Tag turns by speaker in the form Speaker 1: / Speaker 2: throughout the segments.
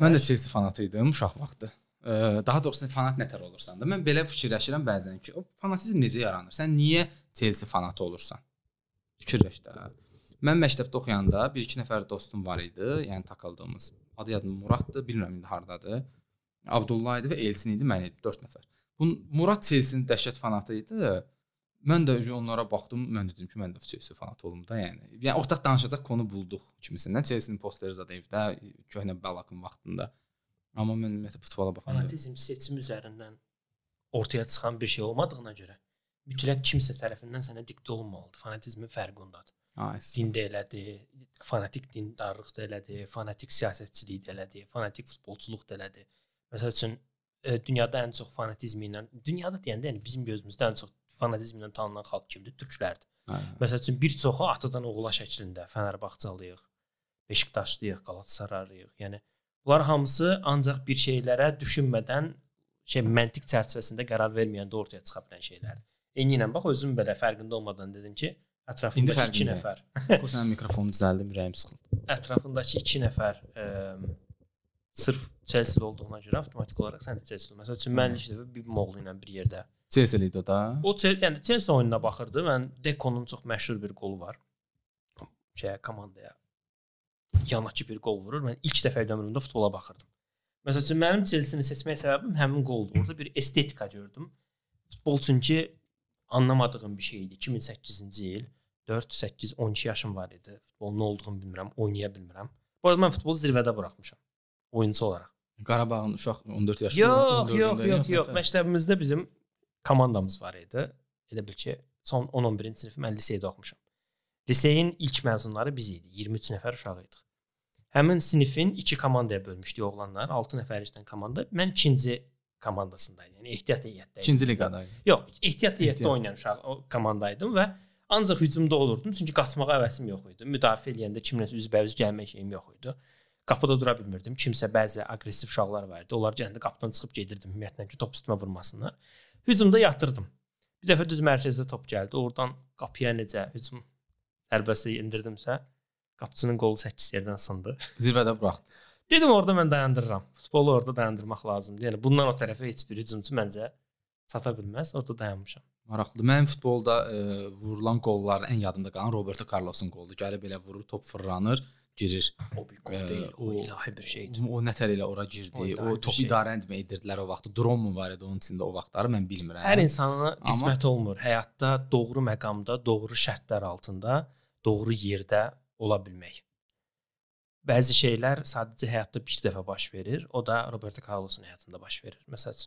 Speaker 1: Mən də Chelsea fanatı idim uşaq vaxtı. Daha doğrusu fanat nətər olursan da. Mən belə fikirləşirəm bəzən ki, o fanatizm necə yaranır? Sən niyə Chelsea fanatı olursan? Fikirləş də. Mən məktəbdə oxuyanda 1-2 nəfər dostum var idi, yəni takıldığımız. Adı yadıma Muraddır, bilmirəm indi hardadır. Abdullah idi və Elçin idi, mən idi 4 nəfər. Bu Murad Chelsea-nin dəhşət fanatı idi. Mən də onlara baxdım, mən də dedim ki, mən də Chelsea fanatı olum da, yəni. Yəni ortaq danışacaq konu bulduq kimisindən. Chelsea-nin posteri zad evdə, köhnə Balakın vaxtında. Amma mən ümumiyyətlə futbola baxanda
Speaker 2: fanatizm seçim üzərindən ortaya çıxan bir şey olmadığına görə mütləq kimsə tərəfindən sənə diktə olunmalıdır. Fanatizmin fərqi ondadır.
Speaker 1: Nice.
Speaker 2: Dində elədir, fanatik dindarlıq da elədir, fanatik siyasətçilik də elədir, fanatik futbolçuluq da elədir. Məsəl üçün e, dünyada ən çox fanatizmi ilə, dünyada deyəndə yəni bizim gözümüzdə ən çox fanatizmlə tanınan xalq kimdir? Türklərdir.
Speaker 1: Hə.
Speaker 2: Məsəl üçün bir çoxu atadan oğula şəklində Fənərbağçalıyıq, Beşiktaşlıyıq, Qalatasaraylıyıq. Yəni bunlar hamısı ancaq bir şeylərə düşünmədən şey məntiq çərçivəsində qərar verməyəndə ortaya çıxa bilən şeylərdir. Eyni ilə bax özüm belə fərqində olmadan dedim ki, ətrafındakı 2 nəfər.
Speaker 1: O sənin mikrofonunu düzəldim, ürəyim sıxıldı.
Speaker 2: ətrafındakı 2 nəfər ə, sırf Chelsea olduğuna görə avtomatik olaraq sən də Chelsea. Məsəl üçün mən dəfə bir oğlu ilə bir yerdə
Speaker 1: Chelsea idi o da.
Speaker 2: O Chelsea, yəni Chelsea oyununa baxırdı. Mən Dekonun çox məşhur bir qolu var. Şeyə komandaya yanaşı bir qol vurur. Mən ilk dəfə ömrümdə futbola baxırdım. Məsəl üçün mənim Chelsea-ni seçmək səbəbim həmin qoldur. Orada bir estetika gördüm. Futbol çünki anlamadığım bir şey idi. 2008-ci il 4, 8, 12 yaşım var idi. Futbolun nə olduğunu bilmirəm, oynaya bilmirəm. Bu arada mən futbolu zirvədə buraxmışam. Oyunçu olaraq.
Speaker 1: Qarabağın uşaq 14 yaşında.
Speaker 2: Yox, yox, yox, yox. Məktəbimizdə bizim komandamız var idi. Elə bil ki, son 10-11-ci sinif mən liseydə oxumuşam. Liseyin ilk məzunları biz idi. 23 nəfər uşaq idik. Həmin sinifin 2 komandaya bölmüşdük oğlanlar. 6 nəfərlikdən komanda. Mən ikinci komandasındaydım. Yəni ehtiyat heyətdə.
Speaker 1: İkinci liqada.
Speaker 2: Yox, ehtiyat heyətdə oynayan uşaq o komandaydım və ancaq hücumda olurdum. Çünki qaçmağa həvəsim yox idi. Müdafiə eləyəndə kimləsə üzbəüz gəlmək şeyim yox idi. Qapıda dura bilmirdim. Kimsə bəzi aqressiv uşaqlar var idi. Onlar gələndə qapıdan çıxıb gedirdim ümumiyyətlə ki, top üstümə vurmasınlar. Hücumda yatırdım. Bir dəfə düz mərkəzdə top gəldi. Oradan qapıya necə hücum zərbəsi endirdimsə, qapıçının qolu 8 yerdən sındı.
Speaker 1: Zirvədə buraxdı.
Speaker 2: Dedim orada mən dayandırıram. Futbolu orada dayandırmaq lazımdır. Yəni bundan o tərəfə heç bir hücumçu məncə çata bilməz. Orada dayanmışam.
Speaker 1: Maraqlıdır. Mənim futbolda e, vurulan qolların ən yadımda qalan Roberto Carlosun qoludur. Gəlib belə vurur, top fırlanır, girir.
Speaker 2: O bir qol deyil, o ilahi bir şeydir.
Speaker 1: O nətər ilə ora girdi.
Speaker 2: O
Speaker 1: O, top
Speaker 2: şey.
Speaker 1: idarə etmə edirdilər o vaxtı. Drone mu var idi onun içində o vaxtları mən bilmirəm.
Speaker 2: Hər insana
Speaker 1: Amma-
Speaker 2: qismət olmur. Həyatda doğru məqamda, doğru şərtlər altında, doğru yerdə ola bilmək. Bəzi şeylər sadəcə həyatda bir dəfə baş verir. O da Roberto Carlosun həyatında baş verir. Məsələn,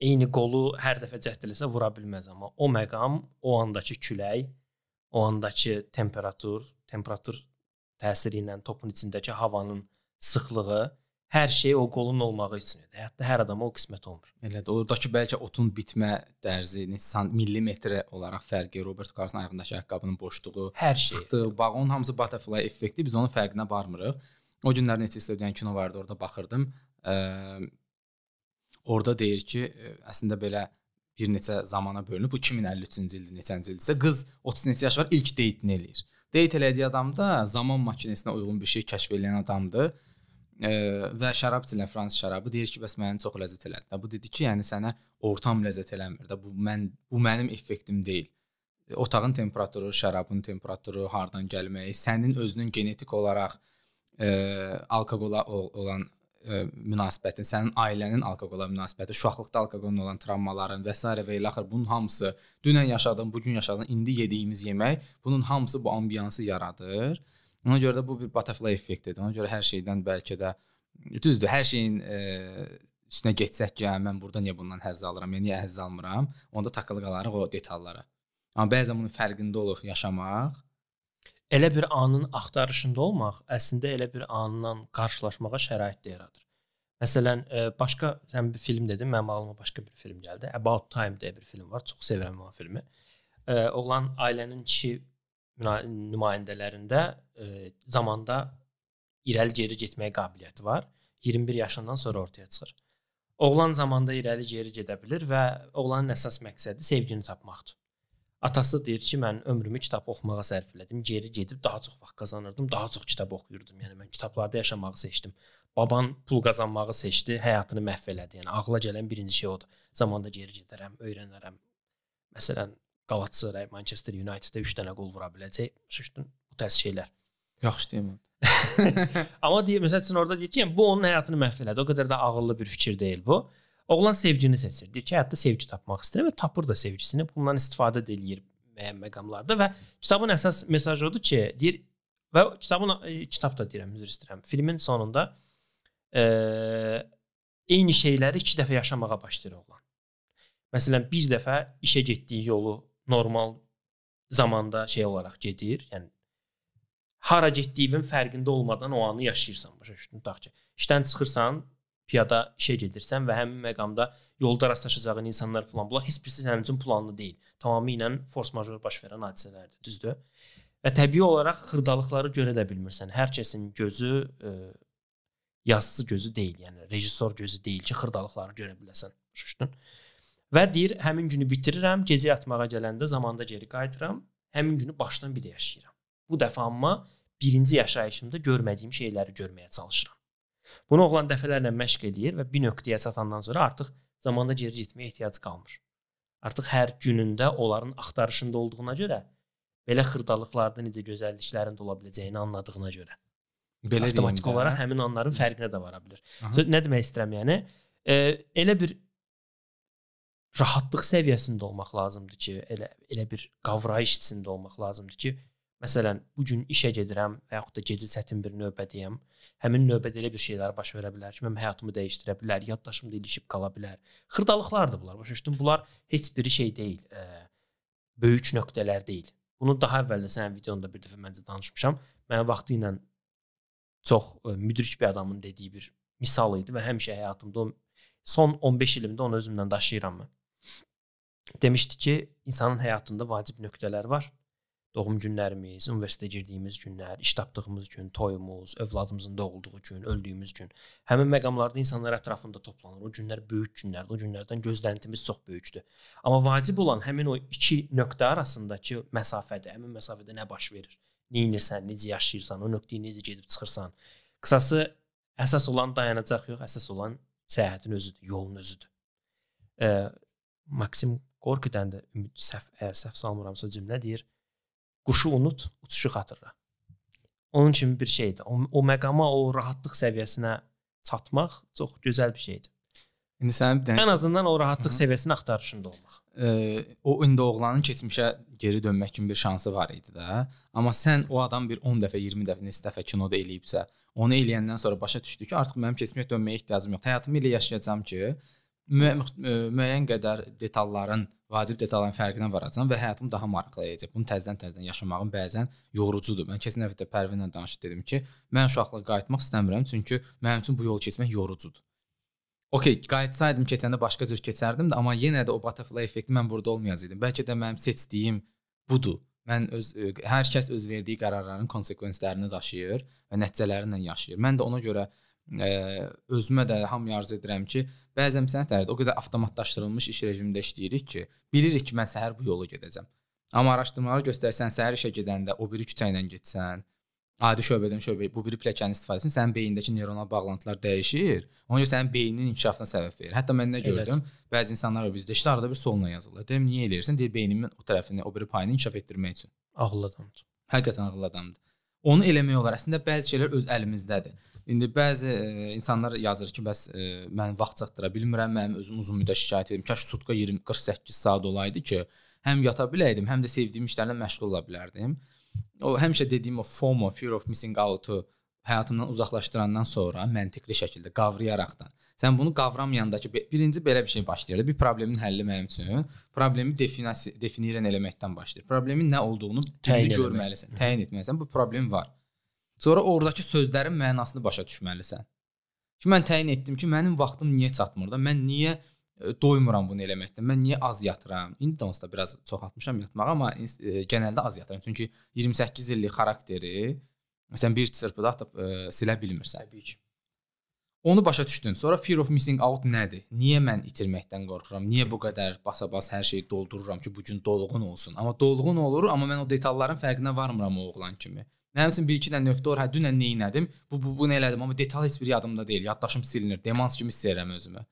Speaker 2: eyni qolu hər dəfə cəhd eləsə vura bilməz, amma o məqam, o andakı külək, o andakı temperatur, temperatur təsiri ilə topun içindəki havanın sıxlığı, hər şey o qolun olmağı üçün idi. Həyatda hər adama o qismət olmur.
Speaker 1: Elədir. Oradakı bəlkə otun bitmə dərzi, neçə millimetrə olaraq fərqi, Roberto Carlosun ayağındakı ayaqqabının boşluğu,
Speaker 2: Hər şey.
Speaker 1: sıxdı, bax onun hamısı butterfly effekti. Biz onun fərqinə varmırıq. O günlər neçə istəyən kino vardı, orada baxırdım. Ə, orada deyir ki, ə, əslində belə bir neçə zamana bölünüb. Bu 2053-cü ildir, neçənci ildirsə, qız 30 neçə yaş var, ilk deyitini eləyir. Deyit elədiyi adam da zaman maşinesinə uyğun bir şey kəşf edən adamdır. Ə, və şərab içilən fransız şərabı deyir ki, bəs məni çox ləzzət elədi. də. Bu dedi ki, yəni sənə ortam ləzzət eləmir də. Bu mən bu mənim effektim deyil. Otağın temperaturu, şərabın temperaturu, hardan gəlməyi, sənin özünün genetik olaraq ə, alkoqola o- olan ə, münasibətin, sənin ailənin alkoqola münasibəti, uşaqlıqda alkoqolun olan travmaların və s. və ilə axır bunun hamısı dünən yaşadığın, bu gün yaşadığın, indi yediyimiz yemək, bunun hamısı bu ambiyansı yaradır. Ona görə də bu bir butterfly effektidir. Ona görə hər şeydən bəlkə də düzdür, hər şeyin ə, üstünə getsək ki, hə, mən burada niyə bundan həzz alıram, yəni niyə həzz almıram? Onda takılı qalarıq o detallara. Amma bəzən bunun fərqində olub yaşamaq
Speaker 2: Elə bir anın axtarışında olmaq əslində elə bir anla qarşılaşmağa şərait də yaradır. Məsələn, e, başqa sən bir film dedin, mənim ağlıma başqa bir film gəldi. About Time deyə bir film var. Çox sevirəm o filmi. E, oğlan ailənin kişi nümayəndələrində e, zamanda irəli-geri getməyə qabiliyyəti var. 21 yaşından sonra ortaya çıxır. Oğlan zamanda irəli-geri gedə bilir və oğlanın əsas məqsədi sevgini tapmaqdır. Atası deyir ki, mən ömrümü kitab oxumağa sərf elədim. Geri gedib daha çox vaxt qazanırdım, daha çox kitab oxuyurdum. Yəni mən kitablarda yaşamağı seçdim. baban pul qazanmağı seçdi, həyatını məhv elədi. Yəni ağla gələn birinci şey odur. Zamanda geri gedərəm, öyrənərəm. Məsələn, Galatasaray, Manchester United-də 3 dənə qol vura biləcək. Şuşdun bu tərz şeylər.
Speaker 1: Yaxşı deyim.
Speaker 2: Amma deyir məsəl üçün orada deyir ki, yəni, bu onun həyatını məhv elədi. O qədər də ağıllı bir fikir deyil bu. Oğlan sevgini seçir. Deyir ki, həyatda sevgi tapmaq istəyir və tapır da sevgisini. Bundan istifadə edir müəyyən məqamlarda və kitabın əsas mesajı odur ki, deyir və kitabın e, kitab da deyirəm, üzr istəyirəm. Filmin sonunda e, eyni şeyləri 2 dəfə yaşamağa başlayır oğlan. Məsələn, bir dəfə işə getdiyi yolu normal zamanda şey olaraq gedir. Yəni hara getdiyinin fərqində olmadan o anı yaşayırsan, başa düşdün? Tutaq ki, işdən çıxırsan, piyada işə gedirsən və həmin məqamda yolda rastlaşacağın insanlar falan bunlar heç birisi sənin üçün planlı deyil. Tamamilə force majeure baş verən hadisələrdir, düzdür? Və təbii olaraq xırdalıqları görə də bilmirsən. Hər kəsin gözü e, yazıcı gözü deyil, yəni rejissor gözü deyil ki, xırdalıqları görə biləsən. Başa Və deyir, həmin günü bitirirəm, gecə yatmağa gələndə zamanda geri qayıtıram, həmin günü başdan bir də yaşayıram. Bu dəfə amma birinci yaşayışımda görmədiyim şeyləri görməyə çalışıram. Bunu oğlan dəfələrlə məşq eləyir və bir nöqtəyə çatandan sonra artıq zamanda geri getməyə ehtiyac qalmır. Artıq hər günündə onların axtarışında olduğuna görə belə xırdalıqlarda necə gözəlliklərin də ola biləcəyini anladığına görə. Belə avtomatik olaraq həmin anların fərqinə də vara bilər. So, nə demək istəyirəm yəni? E, elə bir rahatlıq səviyyəsində olmaq lazımdır ki, elə elə bir qavrayış içində olmaq lazımdır ki, Məsələn, bu gün işə gedirəm və yaxud da gecə çətin bir növbədəyəm. Həmin növbədə elə bir şeylər baş verə bilər ki, mənim həyatımı dəyişdirə bilər, yaddaşım ilişib qala bilər. Xırdalıqlardır bunlar. Başa düşdün? Bunlar heç biri şey deyil, ə, böyük nöqtələr deyil. Bunu daha əvvəl də sənin videonda bir dəfə məncə danışmışam. Mənim vaxtı ilə çox ə, müdrik bir adamın dediyi bir misal idi və həmişə həyatımda son 15 ilimdə onu özümlə daşıyıram mən. Demişdi ki, insanın həyatında vacib nöqtələr var doğum günlərimiz, universitetə girdiyimiz günlər, iş tapdığımız gün, toyumuz, övladımızın doğulduğu gün, öldüyümüz gün. Həmin məqamlarda insanlar ətrafında toplanır. O günlər böyük günlərdir. O günlərdən gözləntimiz çox böyükdür. Amma vacib olan həmin o iki nöqtə arasındakı məsafədə, həmin məsafədə nə baş verir? Nə edirsən, necə yaşayırsan, o nöqtəyə necə gedib çıxırsan. Qısası əsas olan dayanacaq yox, əsas olan səyahətin özüdür, yolun özüdür. E, Maksim Gorkidən də ümid səhv əgər səhv salmıramsa cümlə deyir quşu unut, uçuşu xatırla. Onun kimi bir şeydir. O, o məqama, o rahatlıq səviyyəsinə çatmaq çox gözəl bir şeydir.
Speaker 1: İndi sənin bir dənə
Speaker 2: ən azından o rahatlıq səviyyəsinin axtarışında olmaq.
Speaker 1: E, o indi oğlanın keçmişə geri dönmək kimi bir şansı var idi də. Amma sən o adam bir 10 dəfə, 20 dəfə, neçə dəfə kinoda eləyibsə, onu eləyəndən sonra başa düşdü ki, artıq mənim keçmişə dönməyə ehtiyacım yoxdur. Həyatımı elə yaşayacağam ki, müə müəyyən qədər detalların vacib detalların fərqinə varacam və həyatım daha maraqlı olacaq. Bunu təzədən-təzədən yaşamağım bəzən yorucudur. Mən keçən həftə Pərvinlə danışıb dedim ki, mən uşaqlığa qayıtmaq istəmirəm, çünki mənim üçün bu yolu keçmək yorucudur. Okay, qayıtsaydım keçəndə başqa cür keçərdim də, amma yenə də o butterfly effekti mən burada olmayacaqdım. Bəlkə də mənim seçdiyim budur. Mən öz hər kəs öz verdiyi qərarların konsekvenslərini daşıyır və nəticələri ilə yaşayır. Mən də ona görə ə, özümə də hamıya arzu edirəm ki, bəzən sənətlərdə o qədər avtomatlaşdırılmış iş rejimində işləyirik ki, bilirik ki, mən səhər bu yolu gedəcəm. Amma araşdırmaları göstərsən, səhər işə gedəndə o biri küçə ilə getsən, adi şöbədən şöbəyə bu biri pilləkənin istifadəsini sənin beynindəki neyronal bağlantılar dəyişir. Ona görə sənin beyninin inkişafına səbəb verir. Hətta mən nə gördüm? Evet. Bəzi insanlar bizdə işdə arada bir solla yazırlar. Deyim, niyə eləyirsən? Deyir, beynimin o tərəfini, o biri payını inkişaf etdirmək üçün.
Speaker 2: Ağıllı adamdır.
Speaker 1: Həqiqətən ağıllı adamdır. Onu eləmək olar. Əslində bəzi şeylər öz əlimizdədir. İndi bəzi e, insanlar yazır ki, bəs e, mən vaxt çatdıra bilmirəm, mənim özüm uzun müddət şikayət edirəm. Kaş sutka 20 48 saat olaydı ki, həm yata biləydim, həm də sevdiyim işlərlə məşğul ola bilərdim. O həmişə dediyim o FOMO, fear of missing out-u həyatımdan uzaqlaşdırandan sonra məntiqli şəkildə qavrayaraqdan. Sən bunu qavramayandakı birinci belə bir şey başlayır. Bir problemin həlli mənim üçün problemi definasiya definirən eləməkdən başlayır. Problemin nə olduğunu birinci görməlisən, təyin etməlisən. Bu problem var. Sonra oradakı sözlərin mənasını başa düşməlisən. Ki mən təyin etdim ki, mənim vaxtım niyə çatmır da? Mən niyə e, doymuram bunu eləməkdən? Mən niyə az yatıram? İndi də onsuz da biraz çox atmışam yatmağa, amma e, genəldə az yatıram. Çünki 28 illik xarakteri sən bir çırpıda atıb ə, e, silə bilmirsən.
Speaker 2: Təbii ki.
Speaker 1: Onu başa düşdün. Sonra fear of missing out nədir? Niyə mən itirməkdən qorxuram? Niyə bu qədər basa-bas hər şeyi doldururam ki, bu gün dolğun olsun? Amma dolğun olur, amma mən o detalların fərqinə varmıram o oğlan kimi. Mənim üçün 1-2 dənə nöqtə var. Hə, dünən nə etdim? Bu bu bunu elədim, amma detal heç bir yadımda deyil. Yaddaşım silinir. Demans kimi hiss edirəm özümü.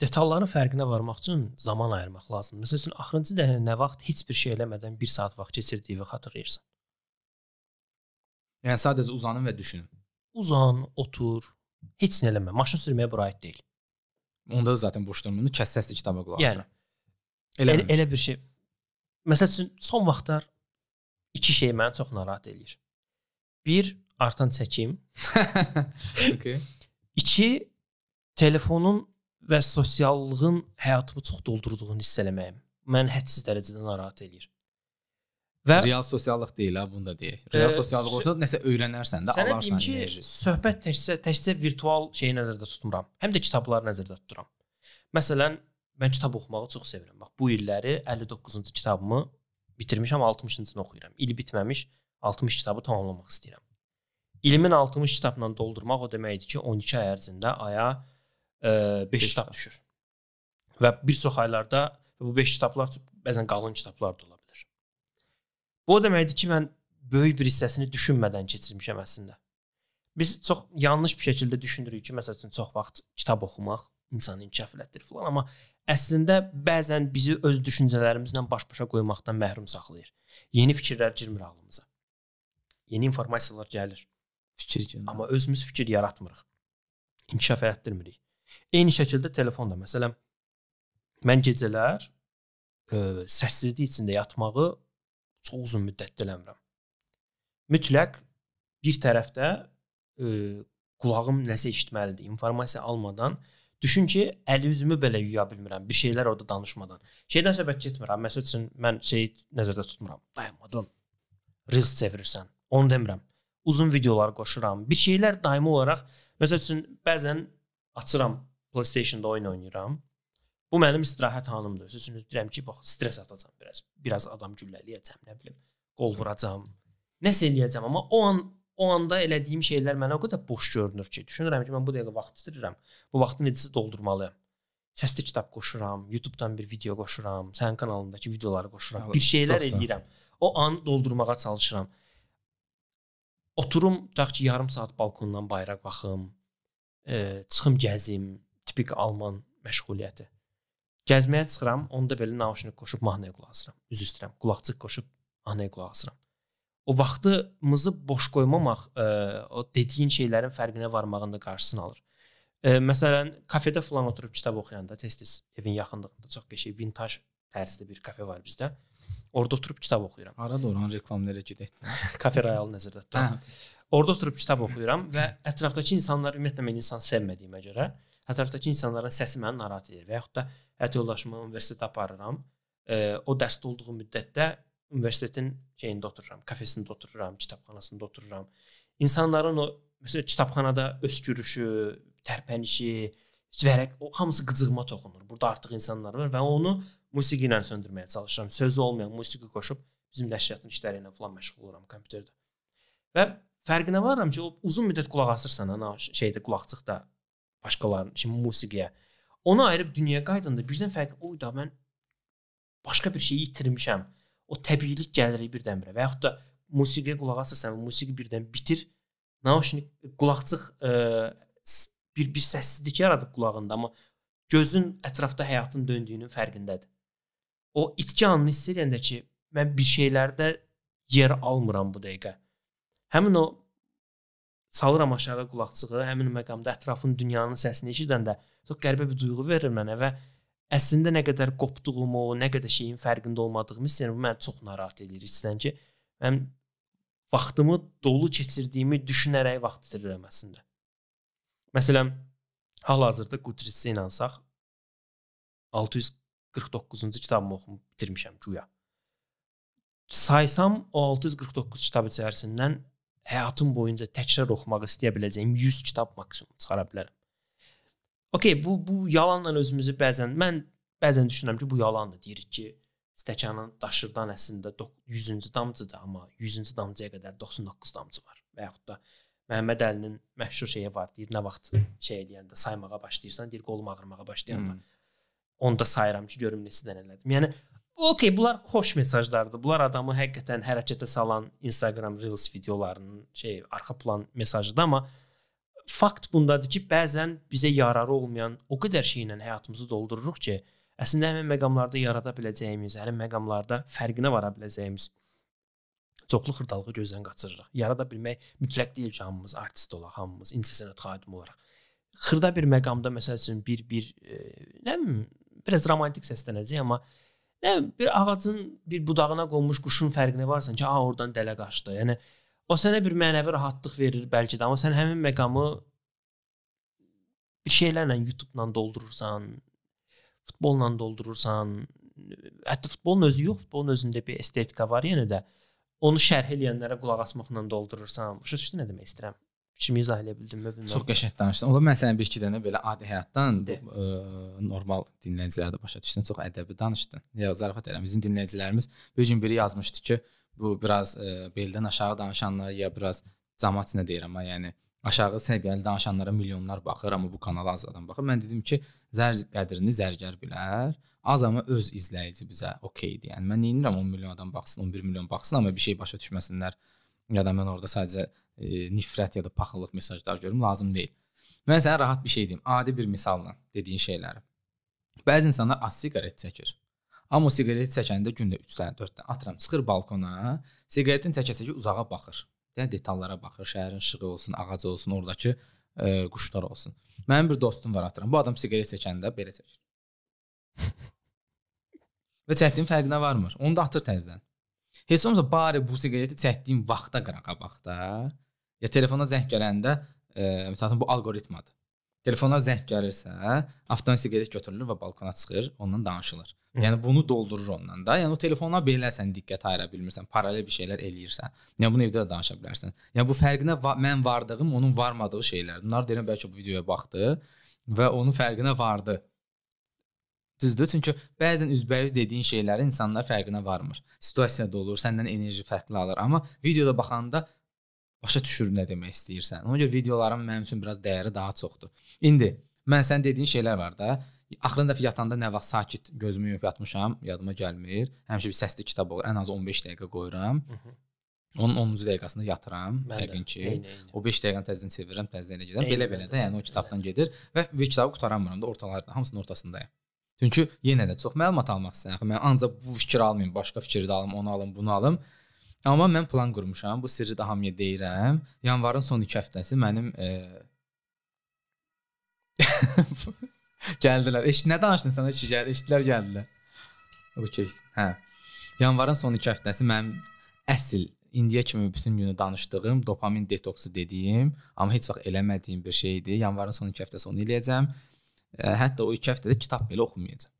Speaker 2: Detalların fərqinə varmaq üçün zaman ayırmaq lazımdır. Məsəl üçün axırıncı dəfə nə vaxt heç bir şey eləmədən 1 saat vaxt keçirdiyini xatırlayırsan.
Speaker 1: Yəni sadəcə uzanın və düşünün.
Speaker 2: Uzan, otur, heç nə eləmə. Maşın sürməyə bura aid deyil.
Speaker 1: Onda da zaten boş durmunu kəs səsli kitaba qulaq
Speaker 2: Yəni
Speaker 1: asıram.
Speaker 2: elə, elə bir şey. Məsəl üçün son vaxtlar iki şey məni çox narahat eləyir. Bir, artan çəkim.
Speaker 1: okay.
Speaker 2: İki, telefonun və sosiallığın həyatımı çox doldurduğunu hiss eləməyim. Məni hədsiz dərəcədə narahat eləyir. Və
Speaker 1: Real sosiallıq deyil ha, bunu da deyək. Real
Speaker 2: Ə,
Speaker 1: sosiallıq olsa nəsə öyrənərsən də,
Speaker 2: sənə deyim
Speaker 1: alarsan
Speaker 2: ki,
Speaker 1: enerji.
Speaker 2: söhbət təkcə təkcə virtual şeyi nəzərdə tutmuram. Həm də kitabları nəzərdə tuturam. Məsələn, mən kitab oxumağı çox sevirəm. Bax, bu illəri 59-cu kitabımı bitirmişəm, 60-cısını oxuyuram. İli bitməmiş 60 kitabı tamamlamaq istəyirəm. İlimin 60 kitabla doldurmaq o deməkdir ki, 12 ay ərzində aya 5
Speaker 1: Beş
Speaker 2: kitab
Speaker 1: kitab.
Speaker 2: düşür. Və bir çox aylarda bu 5 kitablar bəzən qalın kitablar da ola bilər. Bu o deməkdir ki, mən böyük bir hissəsini düşünmədən keçirmişəm əslində. Biz çox yanlış bir şəkildə düşünürük ki, məsəl üçün çox vaxt kitab oxumaq insanı inkişaf elətdirir falan, amma əslində bəzən bizi öz düşüncələrimizlə baş-başa qoymaqdan məhrum saxlayır. Yeni fikirlər girmir ağlımıza. Yeni informasiyalar gəlir,
Speaker 1: Fikir ki.
Speaker 2: amma özümüz fikir yaratmırıq. İnkişaf elətdirmirik. Eyni şəkildə telefonda məsələn mən gecələr ə, səssizlik içində yatmağı çox uzun müddət eləmirəm. Mütləq bir tərəfdə ə, qulağım nəsə eşitməlidir. İnformasiya almadan düşün ki, əli üzümü belə yuya bilmirəm. Bir şeylər orada danışmadan. Şeydən söhbət getmirəm. Məsəl üçün mən şey nəzərdə tutmuram. Dayanmadan reels çevirirsən. Onu demirəm. Uzun videolar qoşuram. Bir şeylər daimi olaraq məsəl üçün bəzən açıram PlayStation-da oyun oynayıram. Bu mənim istirahət anımdır. Sözünüz deyirəm ki, bax stres atacam biraz. Biraz adam güllələyəcəm, nə bilim, qol vuracam. Nəsə eləyəcəm, amma o an o anda elədiyim şeylər mənə o qədər boş görünür ki, düşünürəm ki, mən bu dəqiqə vaxt itirirəm. Bu vaxtı necəsə doldurmalıyam. Səsli kitab qoşuram, YouTube-dan bir video qoşuram, sənin kanalındakı videoları qoşuram. Bir şeylər
Speaker 1: çox sağ ol.
Speaker 2: eləyirəm. O an doldurmağa çalışıram. Oturum, tutaq ki, yarım saat balkondan bayıra baxım, e, çıxım gəzim, tipik alman məşğuliyyəti. Gəzməyə çıxıram, onda belə naushnik qoşub mahnıya qulaq asıram. Üzr istəyirəm, qulaqçıq qoşub mahnıya qulaq asıram. O vaxtımızı boş qoymamaq, e, o dediyin şeylərin fərqinə varmağın da qarşısını alır. E, məsələn, kafedə falan oturub kitab oxuyanda tez-tez evin yaxınlığında çox qəşəng vintaj tərzli bir kafe var bizdə. Orada oturub kitab oxuyuram.
Speaker 1: Harada oranın reklamlara gedək.
Speaker 2: Kafe Royal nəzərdə tuturam.
Speaker 1: Hə.
Speaker 2: Orada oturub kitab oxuyuram və ətrafdakı insanlar ümumiyyətlə mən insan sevmədiyimə görə ətrafdakı insanların səsi məni narahat edir və yaxud da həyat yoldaşımı universitetə aparıram. E, o dərsdə olduğu müddətdə universitetin şeyində otururam, kafesində otururam, kitabxanasında otururam. İnsanların o məsələn kitabxanada öskürüşü, tərpənişi, vərəq o hamısı qıcığıma toxunur. Burada artıq insanlar var və onu musiqi ilə söndürməyə çalışıram. Sözü olmayan musiqi qoşub bizim nəşriyyatın işləri ilə falan məşğul oluram kompüterdə. Və fərqinə varıram ki, o uzun müddət qulaq asırsan ana şeydə qulaqçıqda başqalarının şimdi musiqiyə. Onu ayırıb dünyaya qaydanda birdən fərq oy da mən başqa bir şeyi itirmişəm. O təbiilik gəlir birdən-birə və yaxud da musiqiyə qulaq asırsan, musiqi birdən bitir. Naushnik qulaqçıq s- bir bir səssizlik yaradıb qulağında, amma gözün ətrafda həyatın döndüyünün fərqindədir. O itki anını hiss edəndə ki, mən bir şeylərdə yer almıram bu dəqiqə. Həmin o salıram aşağı qulaqçığı, həmin məqamda ətrafın dünyanın səsini eşidəndə çox qəribə bir duyğu verir mənə və əslində nə qədər qopduğumu, nə qədər şeyin fərqində olmadığımı istəyirəm. Bu məni çox narahat edir. İstəyirəm ki, mən vaxtımı dolu keçirdiyimi düşünərək vaxt itirirəm əslində. Məsələn, hal-hazırda Goodreads-ə inansaq 649-cu kitabımı oxumub bitirmişəm güya. Saysam o 649 kitab içərisindən həyatım boyunca təkrar oxumaq istəyə biləcəyim 100 kitab maksimum çıxara bilərəm. Okay, bu bu yalanla özümüzü bəzən mən bəzən düşünürəm ki, bu yalandır. Deyirik ki, stəkanın daşırdan əslində doq- 100-cü damcıdır, amma 100-cü damcıya qədər 99 damcı var. Və yaxud da Məhəmməd Əlinin məşhur şeyi var. Deyir, nə vaxt şey eləyəndə saymağa başlayırsan, deyir qolum ağrımağa başlayanda.
Speaker 1: Hmm.
Speaker 2: Onda sayıram ki, görüm neçə dənə elədim. Yəni okey, bunlar xoş mesajlardır. Bunlar adamı həqiqətən hərəkətə salan Instagram Reels videolarının şey arxa plan mesajıdır, amma fakt bundadır ki, bəzən bizə yararı olmayan o qədər şeylə həyatımızı doldururuq ki, əslində həmin məqamlarda yarada biləcəyimiz, həmin məqamlarda fərqinə vara biləcəyimiz çoxlu xırdalığı gözdən qaçırırıq. Yarada bilmək mütləq deyil ki, hamımız artist olaq, hamımız incəsənət xadimi olaraq. Xırda bir məqamda məsəl üçün bir bir e, nə bilim biraz romantik səslənəcək, amma nə bir ağacın bir budağına qonmuş quşun fərqinə varsan ki, a oradan dələ qaçdı. Yəni o sənə bir mənəvi rahatlıq verir bəlkə də, amma sən həmin məqamı bir şeylərlə YouTube-la doldurursan, futbolla doldurursan, hətta futbolun özü yox, futbolun özündə bir estetika var yenə də. Onu şərh eləyənlərə qulaq asmaqla doldurursan. Başa düşdün nə demək istəyirəm? Fikrimi izah edə bildimmi bilmirəm.
Speaker 1: Çox qəşəng danışdın. Ola mən sənə bir iki dənə belə adi həyatdan ə, normal dinləyicilər də başa düşdün. Çox ədəbi danışdın. Ya zarafat edirəm. Bizim dinləyicilərimiz bir gün biri yazmışdı ki, bu biraz ə, beldən aşağı danışanlar ya biraz cəmaət nə deyirəm, yəni aşağı səviyyəli danışanlara milyonlar baxır, amma bu kanala az adam baxır. Mən dedim ki, zər qədrini zərgər bilər. Az amma öz izləyici bizə okeydir. Yəni mən neynirəm 10 milyon adam baxsın, 11 milyon baxsın, amma bir şey başa düşməsinlər. Ya da mən orada sadəcə e, nifrət ya da paxıllıq mesajlar görüm, lazım deyil. Mən sənə rahat bir şey deyim, adi bir misalla dediyin şeyləri. Bəzi insanlar az siqaret çəkir. Amma siqaret çəkəndə gündə 3 dənə, 4 dənə atıram, çıxır balkona, siqaretin çəkə-çəkə uzağa baxır. Yəni detallara baxır, şəhərin işığı olsun, ağac olsun, oradakı e, quşlar olsun. Mənim bir dostum var atıram. Bu adam siqaret çəkəndə belə çəkir. Və çəkdiyin fərqinə varmır. Onu da atır təzədən. Heç olmasa bari bu siqareti çəkdiyin vaxta qırağa bax da. Ya telefona zəng gələndə, e, məsələn bu alqoritmadır. Telefona zəng gəlirsə, avtomatik siqaret götürülür və balkona çıxır, ondan danışılır. Hı. Yəni bunu doldurur ondan da. Yəni o telefona belə sən diqqət ayıra bilmirsən, paralel bir şeylər eləyirsən. Yəni bunu evdə də danışa bilərsən. Yəni bu fərqinə va mən vardığım, onun varmadığı şeylərdir. Bunlar deyirəm bəlkə bu videoya baxdı və onun fərqinə vardı. Düzdür? Çünki bəzən üzbəüz dediyin şeyləri insanlar fərqinə varmır. Situasiyada olur, səndən enerji fərqli alır, amma videoda baxanda başa düşür nə demək istəyirsən. Ona görə videoların mənim üçün biraz dəyəri daha çoxdur. İndi mən sən dediyin şeylər var da. Axırıncı dəfə yatanda nə vaxt sakit gözümü yumub yatmışam, yadıma gəlmir. Həmişə bir səsli kitab olur. Ən az 15 dəqiqə qoyuram. Onun 10-cu dəqiqəsində yatıram, yəqin ki. Eyni, eyni. O 5 dəqiqəni təzədən çevirirəm, təzədən elə gedirəm. Belə-belə də, yəni o kitabdan gedir və bir kitabı qutaramıram da ortalarda, hamısının ortasındayam. Çünki yenə də çox məlumat almaq istəyirəm. Mən ancaq bu fikri almayım, başqa fikri də alım, onu alım, bunu alım. Amma mən plan qurmuşam. Bu sirri də hamıya deyirəm. Yanvarın son 2 həftəsi mənim e... gəldilər. Eş nə danışdın sən? Eş gəldi, eşitdilər gəldilər. Okey. Hə. Yanvarın son 2 həftəsi mənim əsl indiyə kimi bütün günü danışdığım dopamin detoksu dediyim, amma heç vaxt eləmədiyim bir şeydir. Yanvarın son 2 həftəsi onu eləyəcəm. Hətta o 2 həftədə kitab belə oxumayacağam.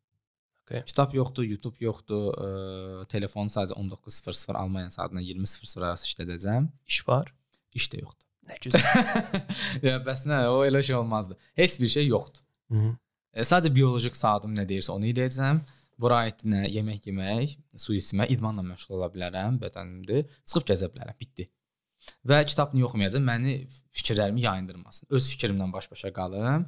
Speaker 1: Okay. Kitab yoxdur, YouTube yoxdur, ə, telefonu sadəcə 19:00 Almaniya saatına 20:00 arası işlədəcəm.
Speaker 2: İş var?
Speaker 1: İş də yoxdur.
Speaker 2: Nə gözəl.
Speaker 1: ya bəs nə, o elə şey olmazdı. Heç bir şey yoxdur. -hı. E, sadəcə bioloji saatim nə deyirsə onu eləyəcəm. Bura aid nə yemək yemək, su içmək, idmanla məşğul ola bilərəm, bədənimdir. Çıxıb gəzə bilərəm, bitdi. Və kitab niyə oxumayacağam? Məni fikirlərimi yayındırmasın. Öz fikrimlə baş-başa qalım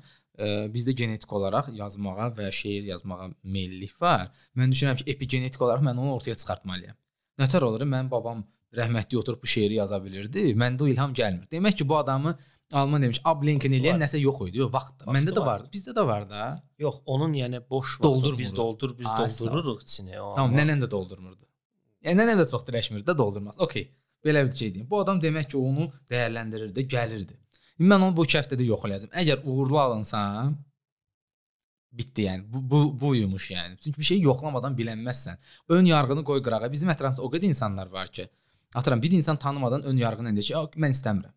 Speaker 1: bizdə genetik olaraq yazmağa və şeir yazmağa meyllik var. Mən düşünürəm ki, epigenetik olaraq mən onu ortaya çıxartmalıyam. Nətər olur? Mənim babam rəhmətli oturub bu şeiri yaza bilirdi. Məndə o ilham gəlmir. Demək ki, bu adamı Alman demiş, Ab Lincoln eləyən nəsə yox idi. Yox, vaxt. Məndə də vardı. Bizdə də var da.
Speaker 2: Yox, onun yəni boş vaxtı biz doldur, biz doldururuq içini.
Speaker 1: Tamam, nənən də doldurmurdu. Yəni nənən də çox dirəşmirdi də doldurmaz. Okay. Belə bir şey deyim. Bu adam demək ki, onu dəyərləndirirdi, gəlirdi. Mən onu bu 2 həftədə yoxlayacağam. Əgər uğurlu alınsam, bitdi yəni. Bu bu buymuş yəni. Çünki bir şey yoxlamadan bilənməzsən. Ön yarğını qoy qırağa. Bizim ətrafımızda o qədər insanlar var ki, atıram bir insan tanımadan ön yarğını deyir ki, mən istəmirəm.